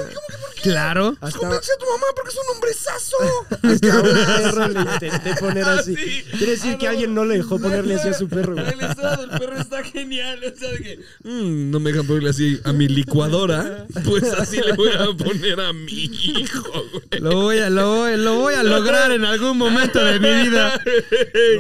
Claro.
Hasta,
Convence a tu mamá porque es un hombrezazo.
hasta a un perro le intenté poner así.
Sí.
Quiere decir
Ah,
que alguien no le dejó ponerle así a su perro. güey.
El estado del perro está genial. O sea, de que, mm, no me dejan ponerle así a mi licuadora. Pues así le voy a poner a mi hijo, güey.
Lo voy, a, lo, voy, lo voy a lograr en algún momento de mi vida.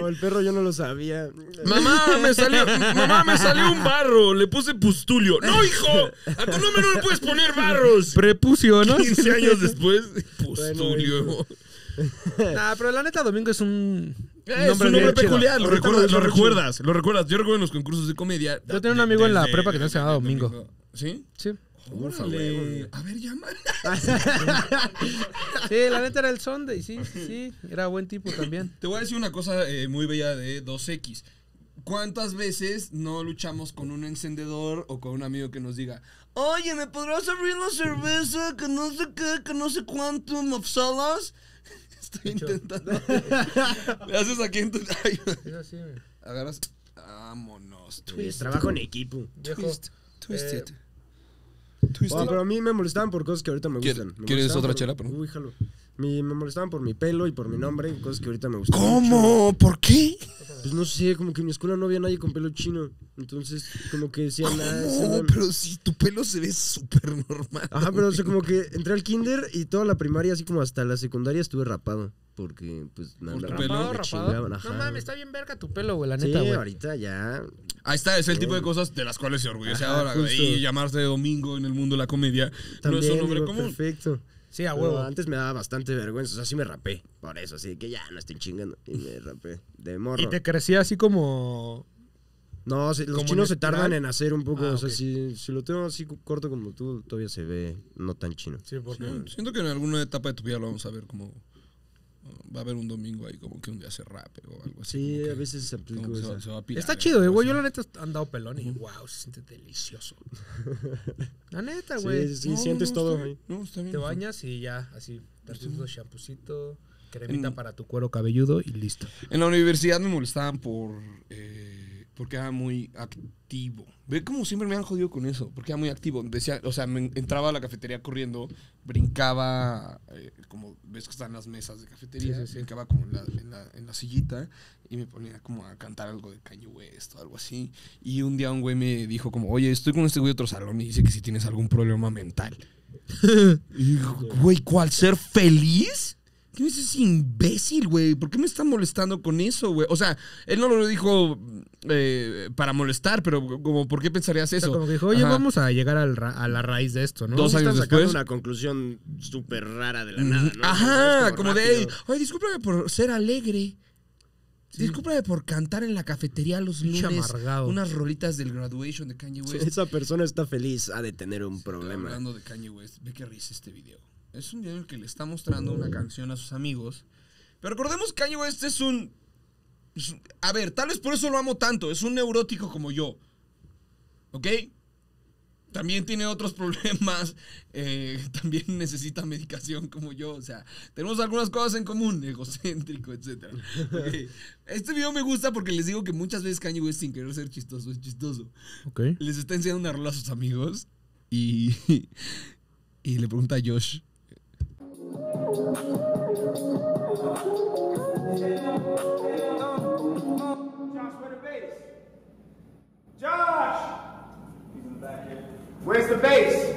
No, el perro yo no lo sabía.
Mamá, me salió, mamá, me salió un barro. Le puse pustulio. No, hijo. A tu nombre no le puedes poner barros.
Prepucio, ¿no?
15 años después, pustulio.
hijo.
Nah, pero la neta, Domingo es un
Es un nombre peculiar, lo recuerdas, lo recuerdas, lo recuerdas. Yo recuerdo en los concursos de comedia.
Yo tenía un amigo en la prepa que no se llamaba Domingo.
¿Sí?
Sí.
Órale. A ver, llama.
Sí, la neta era el Sunday, sí, sí, sí. Era buen tipo también.
Te voy a decir una cosa eh, muy bella de 2X. ¿Cuántas veces no luchamos con un encendedor o con un amigo que nos diga, oye, ¿me podrás abrir la cerveza? Que no sé qué, que no sé cuánto, mafsalas? Estoy intentando. Le haces aquí en tu. Ay, Agarras. Vámonos. Twist.
trabajo en equipo.
Twist. Twist
Eh,
it. Twist it.
pero a mí me molestaban por cosas que ahorita me
¿Quieres-
gustan. Me
quieres otra
por-
chela, perdón?
Uy, jalo. Mi- me molestaban por mi pelo y por mi nombre, cosas que ahorita me gustan.
¿Cómo? ¿Por qué?
Pues no sé, como que en mi escuela no había nadie con pelo chino. Entonces, como que decían, ah, ese
¿Cómo?
no-
Pero si tu pelo se ve súper normal.
Ajá, pero o sea, como que entré al kinder y toda la primaria, así como hasta la secundaria, estuve rapado. Porque, pues, me,
¿Por
me-
tu
me
pelo?
Rapado.
chingaban, ajá.
No mames, está bien verga tu pelo, güey, la
Sí,
neta, güey.
ahorita ya.
Ahí está, es el tipo de cosas de las cuales se orgullece ahora. güey. Y llamarse domingo en el mundo de la comedia
También,
no es un nombre
digo,
común.
Perfecto.
Sí, a
Pero
huevo.
antes me daba bastante vergüenza, o sea, sí me rapé. Por eso, así que ya no estoy chingando. Y me rapé. De morro.
Y te crecía así como.
No, sí, los
¿Como
chinos se tardan en hacer un poco.
Ah,
o sea, si, si lo tengo así corto como tú, todavía se ve no tan chino.
Sí, porque.
Siento que en alguna etapa de tu vida lo vamos a ver como. Va a haber un domingo ahí, como que un día se rape o algo así.
Sí, a veces se aplica
como que se, va-
esa.
se va a pirar,
Está chido, güey. Yo la neta he andado pelón y wow, se siente delicioso. La neta, güey.
sí, sí,
No,
sientes
no,
todo.
No, está bien.
Te bañas y ya, así, tantito champucito, cremita
En-
para tu cuero cabelludo y listo.
En la universidad me molestaban por. eh, porque era muy activo. Ve como siempre me han jodido con eso. Porque era muy activo. Decía, o sea, me entraba a la cafetería corriendo, brincaba, eh, como ves que están las mesas de cafetería,
Sí, sí, sí.
brincaba como en la, en, la, en la sillita y me ponía como a cantar algo de Kanye West o algo así. Y un día un güey me dijo como, oye, estoy con este güey de otro salón y dice que si tienes algún problema mental. y digo, güey, ¿cuál? ¿Ser feliz? ¿Quién es ese imbécil, güey? ¿Por qué me está molestando con eso, güey? O sea, él no lo dijo eh, para molestar, pero como, ¿por qué pensarías
O sea,
eso?
como que dijo, oye,
Ajá.
vamos a llegar al ra- a la raíz de esto, ¿no?
Dos años
están sacando
después.
una conclusión súper rara de la nada, ¿no?
Ajá, como de, ay, discúlpame por ser alegre. Discúlpame por cantar en la cafetería los lunes unas rolitas del graduation de Kanye West.
Esa persona está feliz, ha de tener un problema.
Hablando de Kanye West, ve que risa este video. Es un video en el que le está mostrando una canción a sus amigos. Pero recordemos que Kanye West es un, es un- A ver, tal vez por eso lo amo tanto. Es un neurótico como yo. ¿Ok? También tiene otros problemas. eh, también necesita medicación como yo. O sea, tenemos algunas cosas en común. Egocéntrico, etc. Este video me gusta porque les digo que muchas veces Kanye West sin querer ser chistoso es chistoso
Ok.
les está enseñando una rola a sus amigos y, y le pregunta a Josh.
Josh! Where's the bass?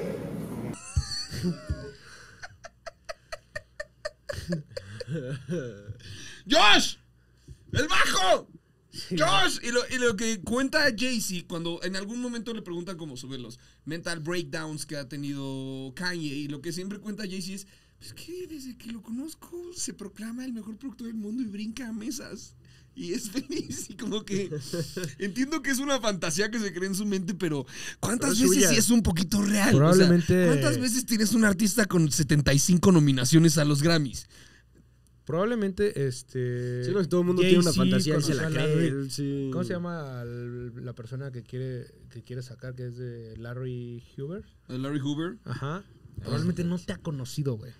¡Josh! ¡El bajo! ¡Josh! Y lo, y lo que cuenta Jay-Z cuando en algún momento le preguntan como sobre los mental breakdowns que ha tenido Kanye y lo que siempre cuenta Jay-Z es pues que desde que lo conozco se proclama el mejor productor del mundo y brinca a mesas. Y es feliz y como que entiendo que es una fantasía que se cree en su mente, pero ¿cuántas
Pero
veces sí es un poquito real? O sea,
Probablemente-
¿Cuántas veces tienes un artista con 75 nominaciones a los Grammys?
Probablemente, este.
Sí, no, que todo el mundo tiene una fantasía y se la cree.
Larry-
él sí.
¿Cómo se llama la persona que quiere, que quiere sacar, que es de Larry Huber?
Larry Hoover.
Ajá. Probablemente no te ha conocido, güey.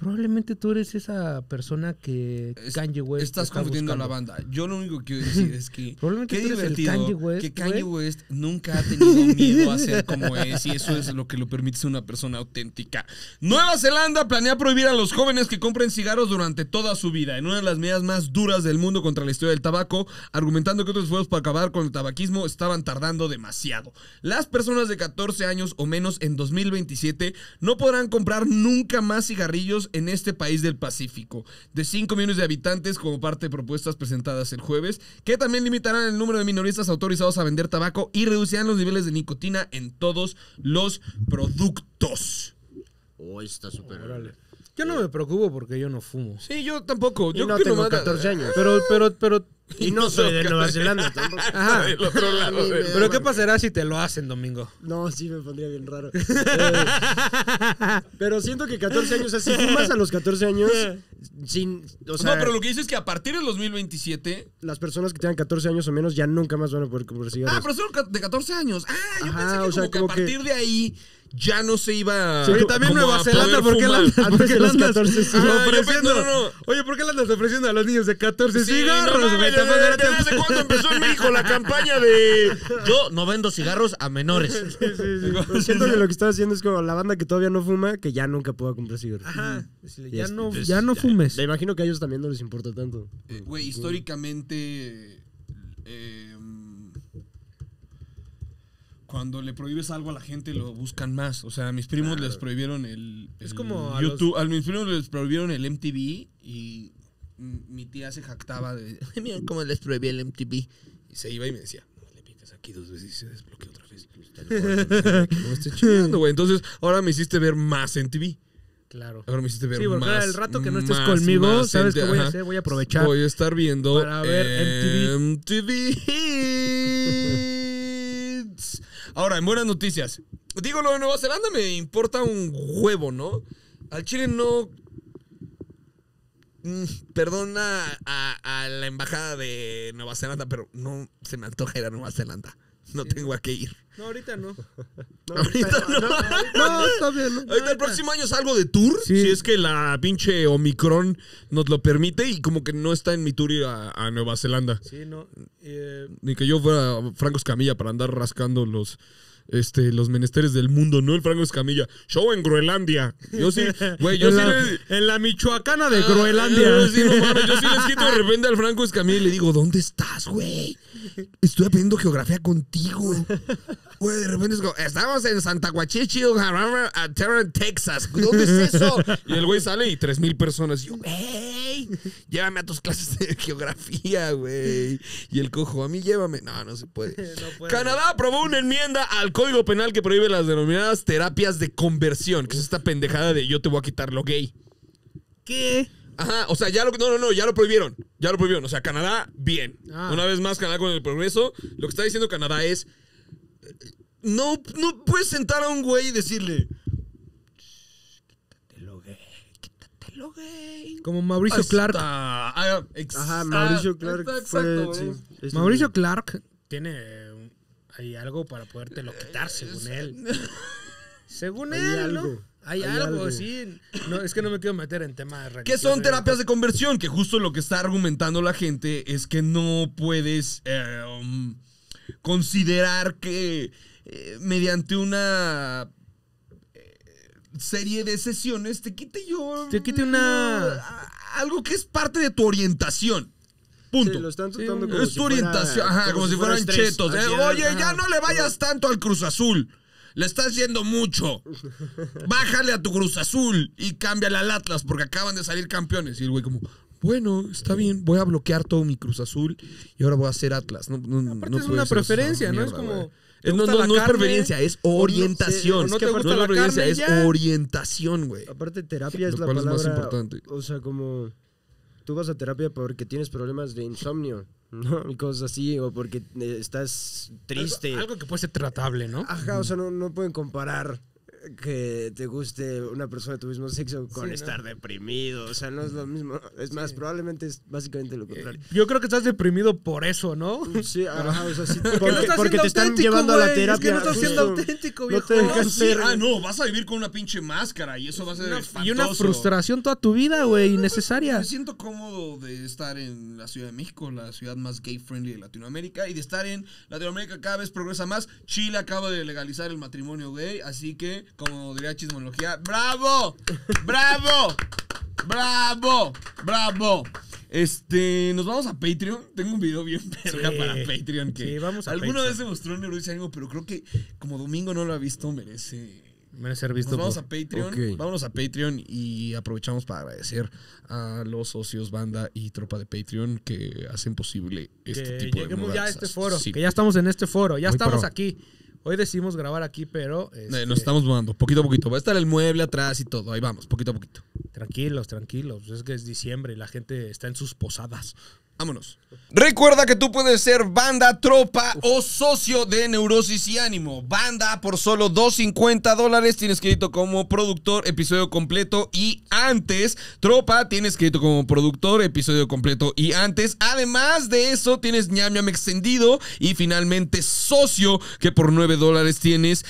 Probablemente tú eres esa persona que
Es-
Kanye West
Estás
está
confundiendo a la banda. Yo lo único que quiero decir es que
Probablemente
qué
tú eres el
divertido
Kanye West,
que Kanye. West nunca ha tenido miedo a ser como es y eso es lo que lo permite ser una persona auténtica. Nueva Zelanda planea prohibir a los jóvenes que compren cigarros durante toda su vida, en una de las medidas más duras del mundo contra la historia del tabaco, argumentando que otros esfuerzos para acabar con el tabaquismo estaban tardando demasiado. Las personas de 14 años o menos en 2027 no podrán comprar nunca más cigarrillos en este país del Pacífico, de 5 millones de habitantes como parte de propuestas presentadas el jueves, que también limitarán el número de minoristas autorizados a vender tabaco y reducirán los niveles de nicotina en todos los productos.
Oh, está súper.
Yo no me preocupo porque yo no fumo.
Sí, yo tampoco.
Y
Yo
no
creo que
tengo
nomás-
14 años.
Pero, pero, pero.
Y no soy de Nueva Zelanda tampoco.
Ajá.
del otro lado del-
Pero ¿qué pasará si te lo hacen, Domingo?
No, sí me pondría bien raro. Eh, pero siento que 14 años, o sea, si fumas a los 14 años, sin. O sea,
no, pero lo que dice es que a partir del 2027.
las personas que tengan 14 años o menos ya nunca más van a poder comprar cigarros.
Ah, pero son de 14 años. Ah, yo
Ajá,
pensé que,
o sea,
como que
como
a
que-
partir de ahí ya no se iba.
Sí,
como
también
a
Nueva Zelanda, ¿por qué landas?
Antes
¿Por qué
de los
landas
14 sí.
Yo
ofreciendo?
pe- no, no, no.
Oye, ¿por qué le andas ofreciendo a los niños de 14
Sí,
cigarros,
no
güey?
¿desde, cuándo empezó en México la campaña de
Yo no vendo cigarros a menores.
Pero siento que lo que estás haciendo es como la banda que todavía no fuma, que ya nunca pueda comprar cigarros.
Ajá.
Y
Ya
este,
no,
pues,
ya no fumes.
Me imagino que a ellos también no les importa tanto.
Eh, Güey, históricamente. eh, cuando le prohíbes algo a la gente, lo buscan más. O sea, a mis primos les prohibieron el.
Es como a
YouTube. A, mis primos les prohibieron el MTV y mi tía se jactaba de. "Ay, Mira cómo les prohibí el MTV. Y se iba y me decía. "No Le picas aquí dos veces y se desbloquea otra vez. No estés chingando, güey. Entonces, ahora me hiciste ver más MTV.
Claro.
Ahora me hiciste ver
Sí, porque
más.
el rato que no estés
más,
conmigo,
más
¿sabes qué voy a hacer? Voy a aprovechar.
Voy a estar viendo
para ver
MTV. Ahora, en buenas noticias. Digo, lo de Nueva Zelanda me importa un huevo, ¿no? Al Chile no. Mm, Perdona a, a la embajada de Nueva Zelanda, pero no se me antoja ir a Nueva Zelanda. No tengo a qué ir.
No, ahorita no.
Ahorita no.
No, está bien. ¿no?
Ahorita el próximo año salgo de tour,
Sí.
si es que la pinche Omicron nos lo permite y como que no está en mi tour ir a, a Nueva Zelanda.
Sí, no. eh,
Ni que yo fuera Franco Escamilla para andar rascando los, este, los menesteres del mundo, ¿no? El Franco Escamilla. Show en Groenlandia. Yo sí, güey, yo
en,
sí
la, en la Michoacana de
Ah,
Groenlandia.
yo sí, no mames, yo sí les quito de repente al Franco Escamilla y le digo, ¿dónde estás, güey? Estoy aprendiendo geografía contigo. Güey, de repente es como, estamos en Santa Guachichi, Terran, Texas. ¿Dónde es eso? Y el güey sale y tres mil personas. Y yo, güey, llévame a tus clases de geografía, güey. Y el cojo, a mí llévame. No, no se puede.
puede.
Canadá aprobó una enmienda al Código Penal que prohíbe las denominadas terapias de conversión, que es esta pendejada de yo te voy a quitar lo gay.
¿Qué?
Ajá, o sea, ya lo no, no, no, ya lo prohibieron. Ya lo prohibieron. O sea, Canadá, bien.
Ah.
Una vez más, Canadá con el progreso. Lo que está diciendo Canadá es. Eh, No, no puedes sentar a un güey y decirle. Quítatelo gay, quítatelo gay.
Como Mauricio Clark.
Ah,
Ajá,
ah,
Mauricio Clark
está
fue.
exacto,
sí,
¿no?
es-
Mauricio Clark tiene eh, ahí algo para podértelo quitar, según él. Según
Hay
él, ¿no?
algo,
Hay,
hay
algo,
algo.
sí. No, es que no me quiero meter en temas
¿Qué
religiosos.
son terapias de conversión? Que justo lo que está argumentando la gente es que no puedes eh, um, considerar que eh, mediante una eh, serie de sesiones te quite yo.
Te quite una-
Algo que es parte de tu orientación. Punto.
Sí, lo están tratando como
es
si
tu
fuera-
orientación, ajá, como, si fueran
estrés,
chetos. ¿eh? Oye, ya no le vayas tanto al Cruz Azul. Le estás haciendo mucho. Bájale a tu Cruz Azul y cámbiale al Atlas porque acaban de salir campeones. Y el güey como, bueno, está bien, voy a bloquear todo mi Cruz Azul y ahora voy a hacer Atlas. No, no,
Aparte
no
es una preferencia, ¿no? Es
mierda,
como,
güey.
¿te
Es- No, no, no es preferencia, es orientación.
no
Es
te
que
gusta
no es
la
preferencia,
carne,
es
ya.
orientación, güey.
Aparte, terapia es
Lo
la
cual es más
palabra.
importante.
O sea, como. Tú vas a terapia porque tienes problemas de insomnio, ¿no? Y cosas así, o porque eh, estás triste.
Algo, algo que puede ser tratable, ¿no?
Ajá, o sea, no, no pueden comparar que te guste una persona de tu mismo sexo con
Sí, ¿no?
estar deprimido. O sea, no es lo mismo. Es más, probablemente es básicamente lo contrario.
Yo creo que estás deprimido por eso, ¿no?
Sí, ajá, o sea, sí,
Porque,
porque,
no
te están llevando a la terapia.
Es que no estás siendo auténtico,
No
viejo.
te dejan
Ah, sí,
ser.
ah, no, vas a vivir con una pinche máscara y eso va a ser
Una-
espantoso.
y una frustración toda tu vida, güey, innecesaria.
Me siento cómodo de estar en la Ciudad de México, la ciudad más gay friendly de Latinoamérica, y de estar en Latinoamérica cada vez progresa más. Chile acaba de legalizar el matrimonio gay, así que, como diría chismología, ¡bravo! ¡Bravo! ¡Bravo! ¡Bravo! Este, nos vamos a Patreon. Tengo un video bien verga
Sí.
para Patreon que
Sí, vamos a
alguna
Patreon.
vez se mostró en Neurosis Ánimo, pero creo que como Domingo no lo ha visto, merece
Merece ser visto
nos vamos
por-
a Patreon.
Ok.
Vámonos a Patreon y aprovechamos para agradecer a los socios, banda y tropa de Patreon que hacen posible este
que
tipo de
lleguemos ya a este foro.
Sí.
Que ya estamos en este foro. Ya
Muy
estamos
pro.
aquí. Hoy decidimos grabar aquí, pero.
Eh,
este,
Nos estamos mudando, poquito a poquito. Va a estar el mueble atrás y todo. Ahí vamos, poquito a poquito.
Tranquilos, tranquilos. Es que es diciembre y la gente está en sus posadas.
Vámonos. Recuerda que tú puedes ser banda, tropa o socio de Neurosis y Ánimo. Banda por solo 2.50 dólares. Tienes crédito como productor, episodio completo y antes. Tropa, tienes crédito como productor, episodio completo y antes. Además de eso, tienes ñam ñam extendido. Y finalmente, socio, que por 9 dólares tienes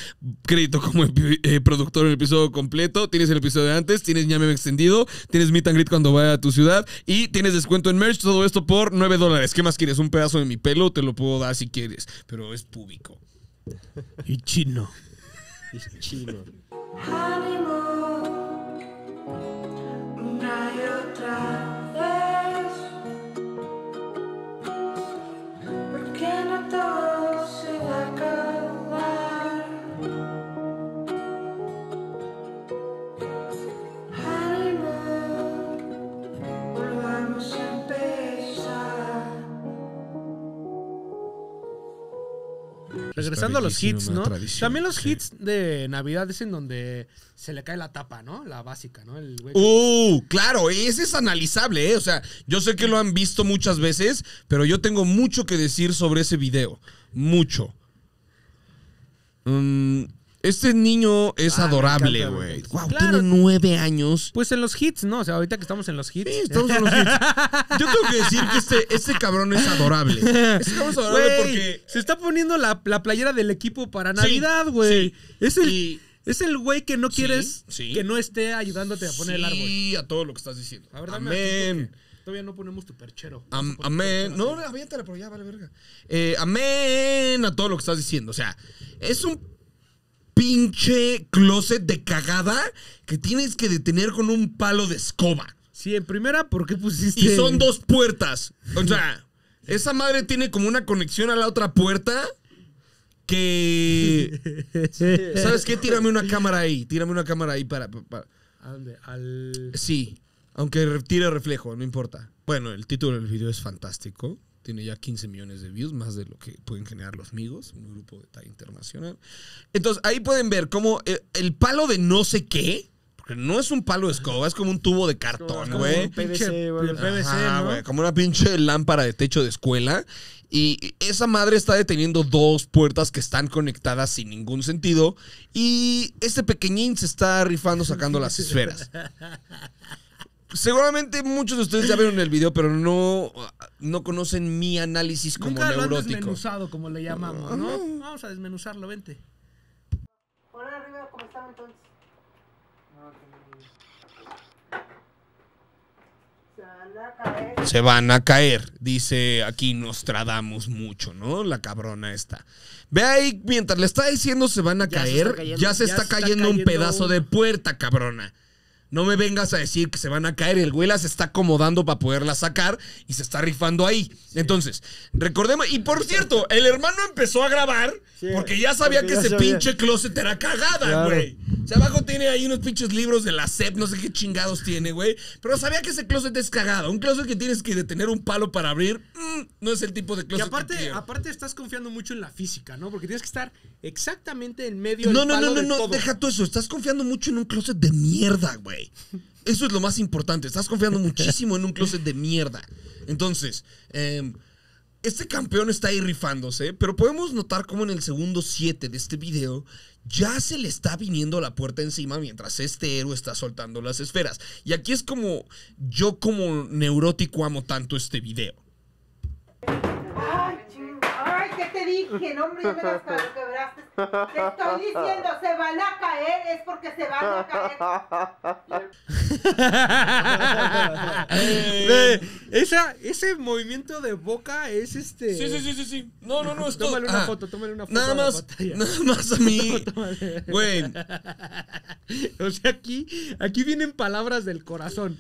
crédito como eh, productor en episodio completo. Tienes el episodio de antes, tienes ñam ñam extendido. Tienes meet and greet cuando vaya a tu ciudad. Y tienes descuento en merch. Todo esto por 9 dólares. ¿Qué más quieres? Un pedazo de mi pelo, te lo puedo dar si quieres. Pero es público.
Y chino.
Es chino.
Regresando a los hits, ¿no? También los
sí.
hits de Navidad es en donde se le cae la tapa, ¿no? La básica, ¿no? El güey-
Uh, claro, ese es analizable, ¿eh? O sea, yo sé que lo han visto muchas veces, pero yo tengo mucho que decir sobre ese video. Mucho. Mm, este niño es
Ah,
adorable, güey. Wow,
Claro.
tiene nueve años.
Pues en los hits, ¿no? O sea, ahorita que estamos en los hits.
Sí, estamos en los hits. Yo tengo que decir que este, este cabrón es adorable. Este cabrón es adorable
Güey,
porque.
se está poniendo la, la playera del equipo para Navidad, güey.
sí.
Es el
Y-
es el güey que no quieres que no esté ayudándote a poner el árbol.
Sí, a todo lo que estás diciendo.
A ver,
Amén.
Todavía no ponemos tu perchero.
Am- amén. No, no, aviéntala, pero ya vale verga. Eh, amén a todo lo que estás diciendo. O sea, es un pinche closet de cagada que tienes que detener con un palo de escoba.
Sí, en primera, ¿por qué pusiste?
Y son dos puertas. O sea, esa madre tiene como una conexión a la otra puerta que... ¿Sabes qué? Tírame una cámara ahí. Tírame una cámara ahí para... para-
¿A dónde? Al.
Sí, aunque re- tire reflejo, no importa. Bueno, el título del video es fantástico. Tiene ya 15 millones de views, más de lo que pueden generar los amigos, un grupo de talla internacional. Entonces, ahí pueden ver cómo el, el palo de no sé qué, Porque no es un palo de escoba, es como un tubo de cartón,
como
güey. Ajá,
¿no?
como una pinche lámpara de techo de escuela. Y esa madre está deteniendo dos puertas que están conectadas sin ningún sentido. Y este pequeñín se está rifando sacando las esferas. Seguramente muchos de ustedes ya vieron el video, pero no, no conocen mi análisis como
Nunca lo han
neurótico.
desmenuzado, como le llamamos, ¿no? Vamos a desmenuzarlo, vente.
Hola arriba, ¿cómo están entonces? Se van a caer.
Se van a caer, dice aquí Nostradamus mucho, ¿no? La cabrona esta. Ve ahí, mientras le está diciendo se van a
Ya
caer,
cayendo.
ya se
Ya
está cayendo un pedazo de puerta, cabrona. No me vengas a decir que se van a caer. El güey las está acomodando para poderla sacar y se está rifando ahí. Entonces, recordemos. Y por cierto, el hermano empezó a grabar
Sí,
porque ya sabía
porque
que
ya
ese
sabía.
pinche closet era cagada,
Claro.
güey. O sea, abajo tiene ahí unos pinches libros de la SEP, no sé qué chingados tiene, güey. Pero sabía que ese closet es cagado. Un closet que tienes que detener un palo para abrir, mm, no es el tipo de
Y
closet
aparte,
que
aparte estás confiando mucho en la física, ¿no? Porque tienes que estar exactamente en medio
No,
del
no,
palo
no, no,
de
no,
todo.
deja todo eso. Estás confiando mucho en un closet de mierda, güey. Eso es lo más importante. Estás confiando muchísimo en un closet de mierda. Entonces, em, este campeón está ahí rifándose, pero podemos notar cómo en el segundo 7 de este video ya se le está viniendo la puerta encima mientras este héroe está soltando las esferas. Y aquí es como yo como neurótico amo tanto este video.
Ay, ching- ay, ¿qué te dije? No, hombre, ya me las quebraste. Te estoy diciendo, se van a caer, es porque se van a caer.
Esa, ese movimiento de boca es este.
Sí, sí, sí, sí, sí. No, no, no, es todo.
Tómale una
Ah,
foto, tómale una foto.
Nada más, nada más a mí. Güey,
O sea, aquí, aquí vienen palabras del corazón.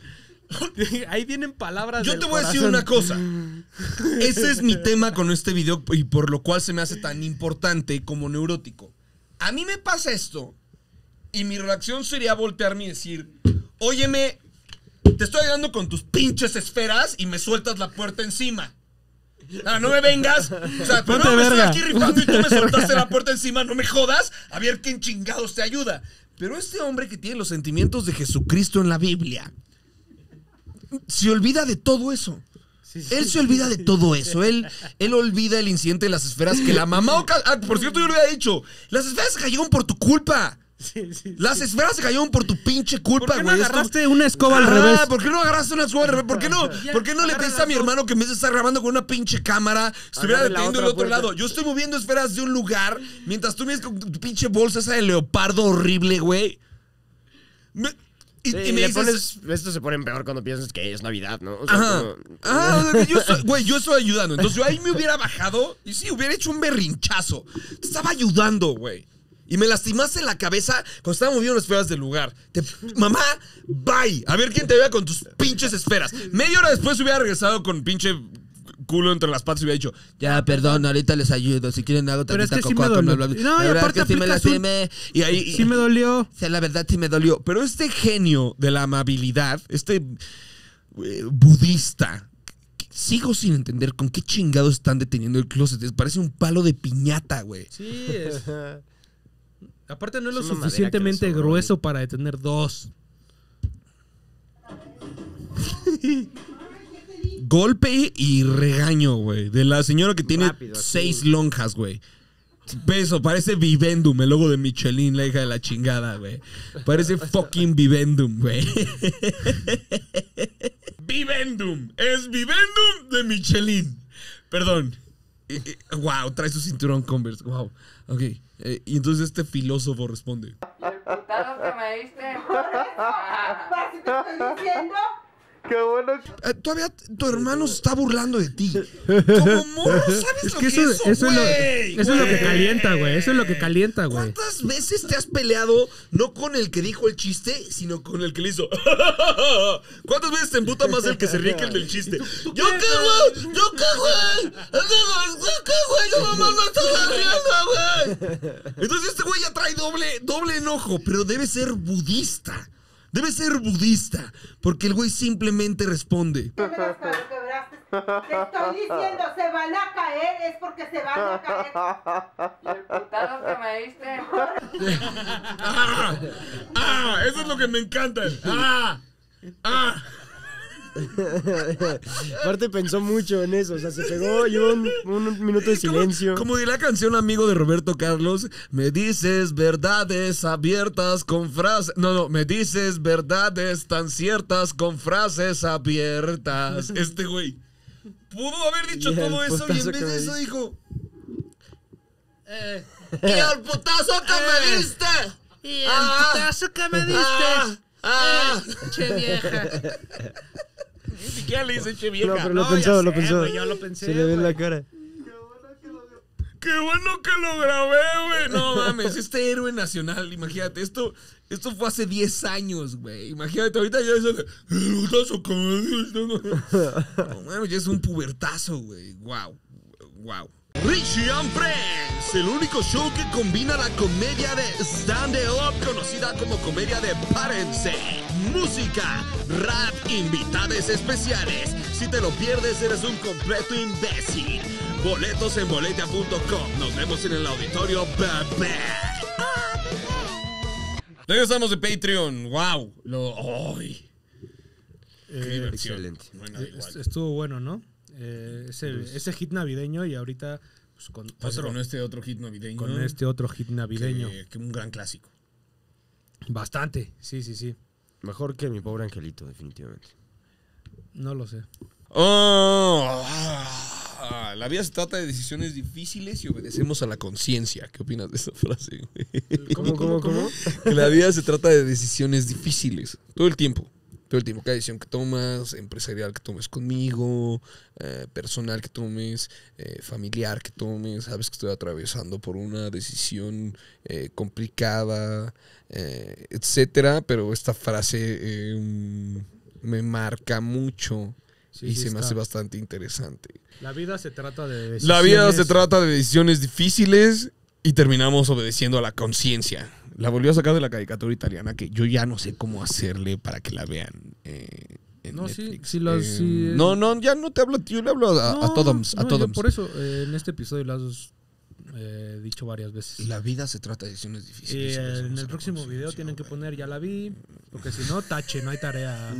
Ahí vienen palabras
Yo
del
te voy a decir una cosa. Ese es mi tema con este video y por lo cual se me hace tan importante como neurótico. A mí me pasa esto y mi reacción sería voltearme y decir, óyeme, te estoy ayudando con tus pinches esferas y me sueltas la puerta encima. Ah, no me vengas. O sea, pero no, me estoy aquí rifando y tú me soltaste la puerta encima. No me jodas. A ver quién chingados te ayuda. Pero este hombre que tiene los sentimientos de Jesucristo en la Biblia se olvida de todo eso. Él se olvida de todo eso. Él, él olvida el incidente de las esferas que la mamá. oca- Ah, por cierto, yo le había dicho: Las esferas se cayeron por tu culpa.
Sí, sí.
Las esferas se cayeron por tu pinche culpa,
¿Por qué no
güey. Esto-
agarraste una escoba al revés?
¿Por qué no agarraste una escoba al revés? ¿Por qué no? ¿Por qué no le pediste a mi hermano que en vez estar grabando con una pinche cámara, estuviera deteniendo el otro
puerta.
lado? Yo estoy moviendo esferas de un lugar mientras tú vienes con tu pinche bolsa esa de leopardo horrible, güey. Me- y,
Sí,
y me
le
dices.
pones, esto se pone peor cuando piensas que es Navidad, ¿no? O sea,
Ajá.
como-
Ah, yo estoy, güey, yo estoy ayudando. Entonces yo ahí me hubiera bajado y sí, hubiera hecho un berrinchazo. Te estaba ayudando, güey. Y me lastimaste la cabeza cuando estaba moviendo las esferas del lugar. Te- mamá, bye. A ver quién te vea con tus pinches esferas. Media hora después hubiera regresado con pinche culo entre las patas y hubiera dicho, ya, perdón, ahorita les ayudo. Si quieren algo
Pero es
tantita
que sí
cocoa
me dolió.
bla".
No, y
La
aparte
que sí me
aplicas un-
lastimé. Y ahí,
Sí me dolió.
o sea, la verdad sí me dolió. Pero este genio de la amabilidad, este eh, budista, sigo sin entender con qué chingados están deteniendo el closet. Es- Parece un palo de piñata, güey.
Sí, es. Aparte no es lo
Es le
suficientemente grueso para detener dos.
Golpe y regaño, güey. De la señora que tiene
Rápido,
seis lonjas, güey. Beso, parece Vivendum, el logo de Michelin, la hija de la chingada, güey. Parece fucking Vivendum, güey. Vivendum, es Vivendum de Michelin. Perdón. Eh, eh, Wow, trae su cinturón Converse. Wow. Ok. eh, y entonces este filósofo responde.
Putazo que me diste. ¿Para si te estoy diciendo?
Eh, todavía tu hermano se está burlando de ti. Como morro, ¿sabes
Es
lo
que eso,
eso,
eso es lo, eso es lo que calienta, güey. Eso es lo que calienta, güey.
¿Cuántas veces te has peleado no con el que dijo el chiste, sino con el que le hizo? ¿Cuántas veces te emputa más el que se ríe que el del chiste? ¿Yo qué, güey? ¿Yo qué, güey? ¿Yo qué, güey? Yo nomás me estoy riendo, güey. Entonces este güey ya trae doble, doble enojo, pero debe ser budista. Debe ser budista, porque el güey simplemente responde.
Ya me las. Te estoy diciendo, se van a caer, es porque se van a caer.
Y el putazo que me diste.
¡Ah! ¡Ah! Eso es lo que me encanta. ¡Ah! ¡Ah!
Aparte pensó mucho en eso, o sea, se pegó, llevó un, un minuto de silencio.
Como de la canción amigo de Roberto Carlos, me dices verdades abiertas con frases. No, no, me dices verdades tan ciertas con frases abiertas. Este güey pudo haber dicho todo eso y en vez de eso dijo.
Y el putazo que me diste.
Y el
Ah.
putazo que me diste.
Ah, ah.
Che vieja.
Ni siquiera le dice che vieja.
No, pero
No,
lo pensó,
ya
lo
sé,
pensó.
güey, yo lo pensé,
Se le ve en la cara.
Qué bueno que lo grabé, güey. No mames, este héroe nacional, imagínate, esto, esto fue hace 10 años, güey. Imagínate, ahorita ya es el No No mames, ya es un pubertazo, güey. Wow, wow. Richie and Friends, el único show que combina la comedia de stand-up conocida como comedia de Párense, música, rap, invitades especiales. Si te lo pierdes, eres un completo imbécil. Boletos en boletia.com. Nos vemos en el auditorio. Bebé. Regresamos de Patreon. Wow. Lo.
Eh,
diversión.
excelente.
Est-
igual.
Estuvo bueno, ¿no? Eh, ese, ese hit navideño y ahorita pues, con,
Pasa
otro-
con este otro hit navideño.
con este otro hit navideño.
Que, que un gran clásico.
Bastante, sí, sí, sí.
Mejor que mi pobre angelito, definitivamente.
No lo sé.
Oh, ah, la vida se trata de decisiones difíciles y obedecemos a la conciencia. ¿Qué opinas de esa frase? güey?
¿Cómo, cómo, cómo?
Que la vida se trata de decisiones difíciles. Todo el tiempo. Todo el tiempo. Cada decisión que tomas, empresarial que tomes conmigo, eh, personal que tomes, eh, familiar que tomes. Sabes que estoy atravesando por una decisión eh, complicada, etcétera. Pero esta frase mm, me marca mucho
Sí,
y
sí
se me hace bastante interesante.
La vida se trata de
La vida se
decisiones-
trata de decisiones difíciles y terminamos obedeciendo a la conciencia. La volvió a sacar de la caricatura italiana que yo ya no sé cómo hacerle para que la vean. eh, en
No, sí,
Netflix.
sí
Eh,
eh.
no, no, ya no te hablo yo le hablo a, todos. A
no,
todos.
por eso, eh, en este episodio lo has eh, dicho varias veces.
La vida se trata de decisiones difíciles.
eh, en el próximo video tienen que poner ya la vi, porque si no, tache, no hay tarea.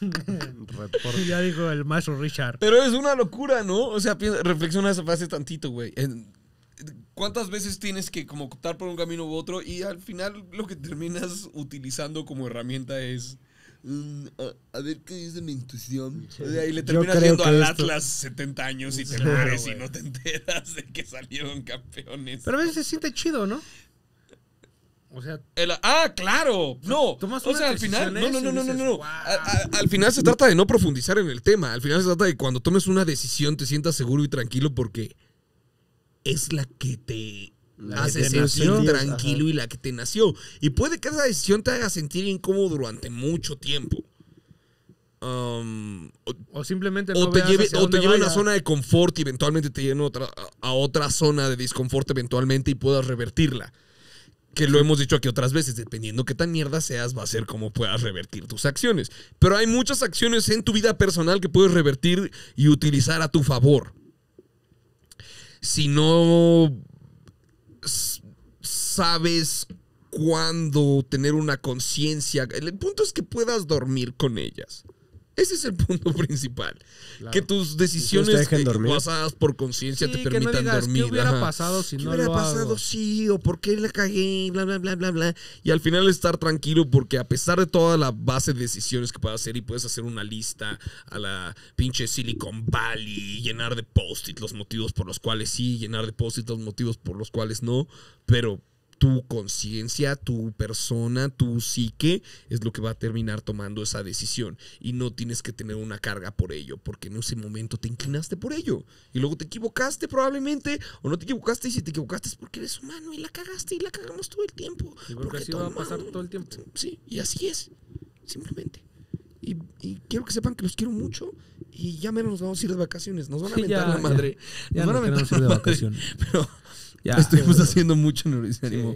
ya dijo el maestro Richard.
Pero es una locura, ¿no? O sea, piensa- reflexiona esa frase tantito, güey. En- ¿Cuántas veces tienes que como optar por un camino u otro y al final lo que terminas utilizando como herramienta es... mm, a, a ver qué dice mi intuición. O sea, y le terminas yendo al
esto-
Atlas 70 años y te
Claro,
mueres y no te enteras de que salieron campeones.
Pero a veces se siente chido, ¿no? O sea,
El- ah, claro. No.
Tomas
o sea, al final. No, no, no, no, no, no.
"Wow".
A- a- al final se trata de no profundizar en el tema. Al final se trata de cuando tomes una decisión te sientas seguro y tranquilo porque es la que te
La
hace
que te
sentir
nació.
tranquilo
Ajá.
y la que te nació. Y puede que esa decisión te haga sentir incómodo durante mucho tiempo. Um, o-
o simplemente
o te lleve, o te lleve a una zona de confort y eventualmente te lleve a otra, a otra zona de disconfort eventualmente y puedas revertirla. Que lo hemos dicho aquí otras veces, dependiendo qué tan mierda seas, va a ser cómo puedas revertir tus acciones. Pero hay muchas acciones en tu vida personal que puedes revertir y utilizar a tu favor. Si no sabes cuándo tener una conciencia, el punto es que puedas dormir con ellas. Ese es el punto principal. Que tus decisiones
dejen
eh, basadas por conciencia
Sí,
te
que no
permitan
digas,
dormir.
¿qué hubiera
ajá.
pasado si
¿Qué
no
hubiera
lo
pasado?
hago?
Sí, o por qué la cagué, bla, bla, bla, bla, bla. Y al final estar tranquilo porque a pesar de toda la base de decisiones que puedas hacer y puedes hacer una lista a la pinche Silicon Valley, llenar de post-it los motivos por los cuales sí, llenar de post-it los motivos por los cuales no, pero tu conciencia, tu persona, tu psique es lo que va a terminar tomando esa decisión y no tienes que tener una carga por ello, porque en ese momento te inclinaste por ello y luego te equivocaste probablemente o no te equivocaste y si te equivocaste es porque eres humano y la cagaste y la cagamos todo el tiempo.
Y porque así va a pasar todo el tiempo.
Sí, y así es, simplemente. Y, y quiero que sepan que los quiero mucho y ya menos nos vamos a ir de vacaciones, nos van a
Sí,
mentar
ya,
la madre.
ya
nos van a
de
la madre. Pero
Ya.
Estuvimos haciendo mucho Neurocisánimo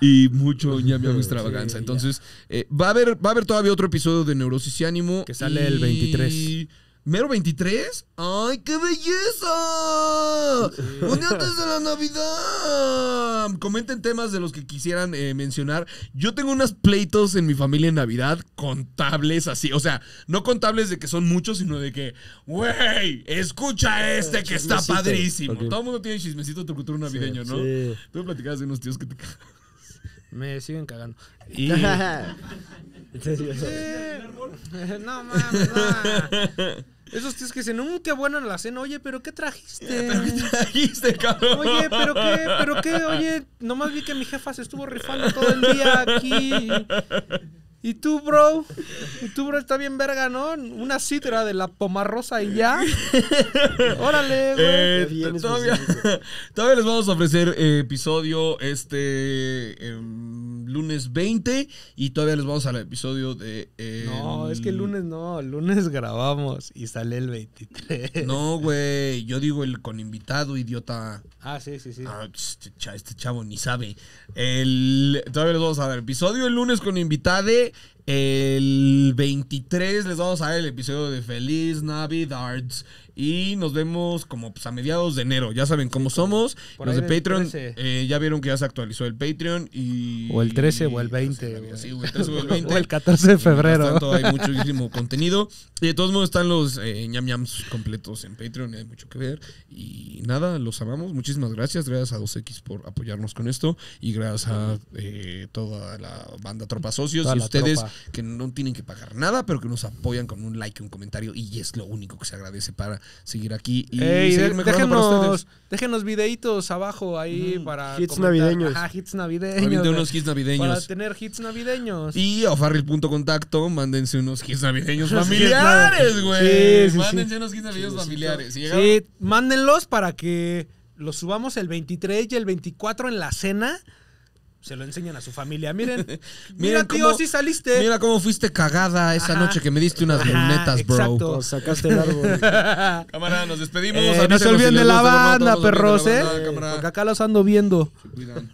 y mucho ñam ñam extravaganza.
Sí,
Entonces, eh, va, a haber, va a haber todavía otro episodio de Neurocisiánimo.
Que sale el 23.
¿Mero 23? ¡Ay, qué belleza! ¡Un día antes de la Navidad! Comenten temas de los que quisieran eh, mencionar. Yo tengo unos pleitos en mi familia en Navidad contables así. O sea, no contables de que son muchos, sino de que, güey, escucha este que está padrísimo. Todo el mundo tiene chismecito de tu cultura navideño, ¿no?
Sí.
Tú me platicabas de unos tíos que te cagan.
Me siguen cagando. Y. no mames, no. Esos tíos que dicen, "Mm, qué buena la cena. Oye, pero ¿qué trajiste?
Trajiste, cabrón.
Oye, pero qué, pero qué, oye, nomás vi que mi jefa se estuvo rifando todo el día aquí. ¿Y tú, bro? ¿Y tú, bro? Está bien verga, ¿no? Una citra de la pomarrosa y ya. Órale, güey.
Eh,
bien
todavía, todavía les vamos a ofrecer eh, episodio este em, lunes 20 y todavía les vamos al episodio de... el-
No, es que el lunes no, el lunes grabamos y sale el 23.
No, güey, yo digo el con invitado, idiota.
Ah, sí, sí, sí.
Ah, este, este chavo ni sabe. El, todavía les vamos a dar episodio el lunes con invitade. El 23 les vamos a dar el episodio de Feliz Navidad. Y nos vemos como pues, a mediados de enero. Ya saben cómo somos. Los de Patreon
13.
eh, ya vieron que ya se actualizó el Patreon. Y,
O el 13 o el 20, güey.
Sí, o el 13 o el 20.
O el 14 de febrero.
tanto, hay muchísimo contenido. Y de todos modos están los eh, ñam ñams completos en Patreon. Hay mucho que ver. Y nada, los amamos. Muchísimas gracias. Gracias a 2X por apoyarnos con esto. Y gracias a eh, toda la banda Tropa Socios.
Toda
y ustedes
tropa.
que no tienen que pagar nada, pero que nos apoyan con un like y un comentario. Y es lo único que se agradece para seguir aquí y
Ey,
seguir mejorando para
déjenos,
ustedes.
déjenos videitos abajo ahí para.
Hits
comentar.
navideños.
Ajá, hits navideños.
unos hits
Para
navideños.
tener hits navideños.
Y a Farril.contacto, mándense unos hits navideños
Unos hits
familiares, güey.
Sí, sí, sí.
mándense unos hits navideños familiares. Si
Sí, mándenlos para que los subamos el 23 y el 24 en la cena. Se lo enseñan a su familia. Miren, mira, tío,
cómo-
sí saliste.
Mira cómo fuiste cagada esa
Ajá.
noche que me diste unas
Ajá,
lunetas, bro.
exacto.
Sacaste el árbol.
Cámara, nos despedimos.
Eh, no se olviden de la banda, perros, ¿eh? Porque acá los ando viendo.
Se cuidan.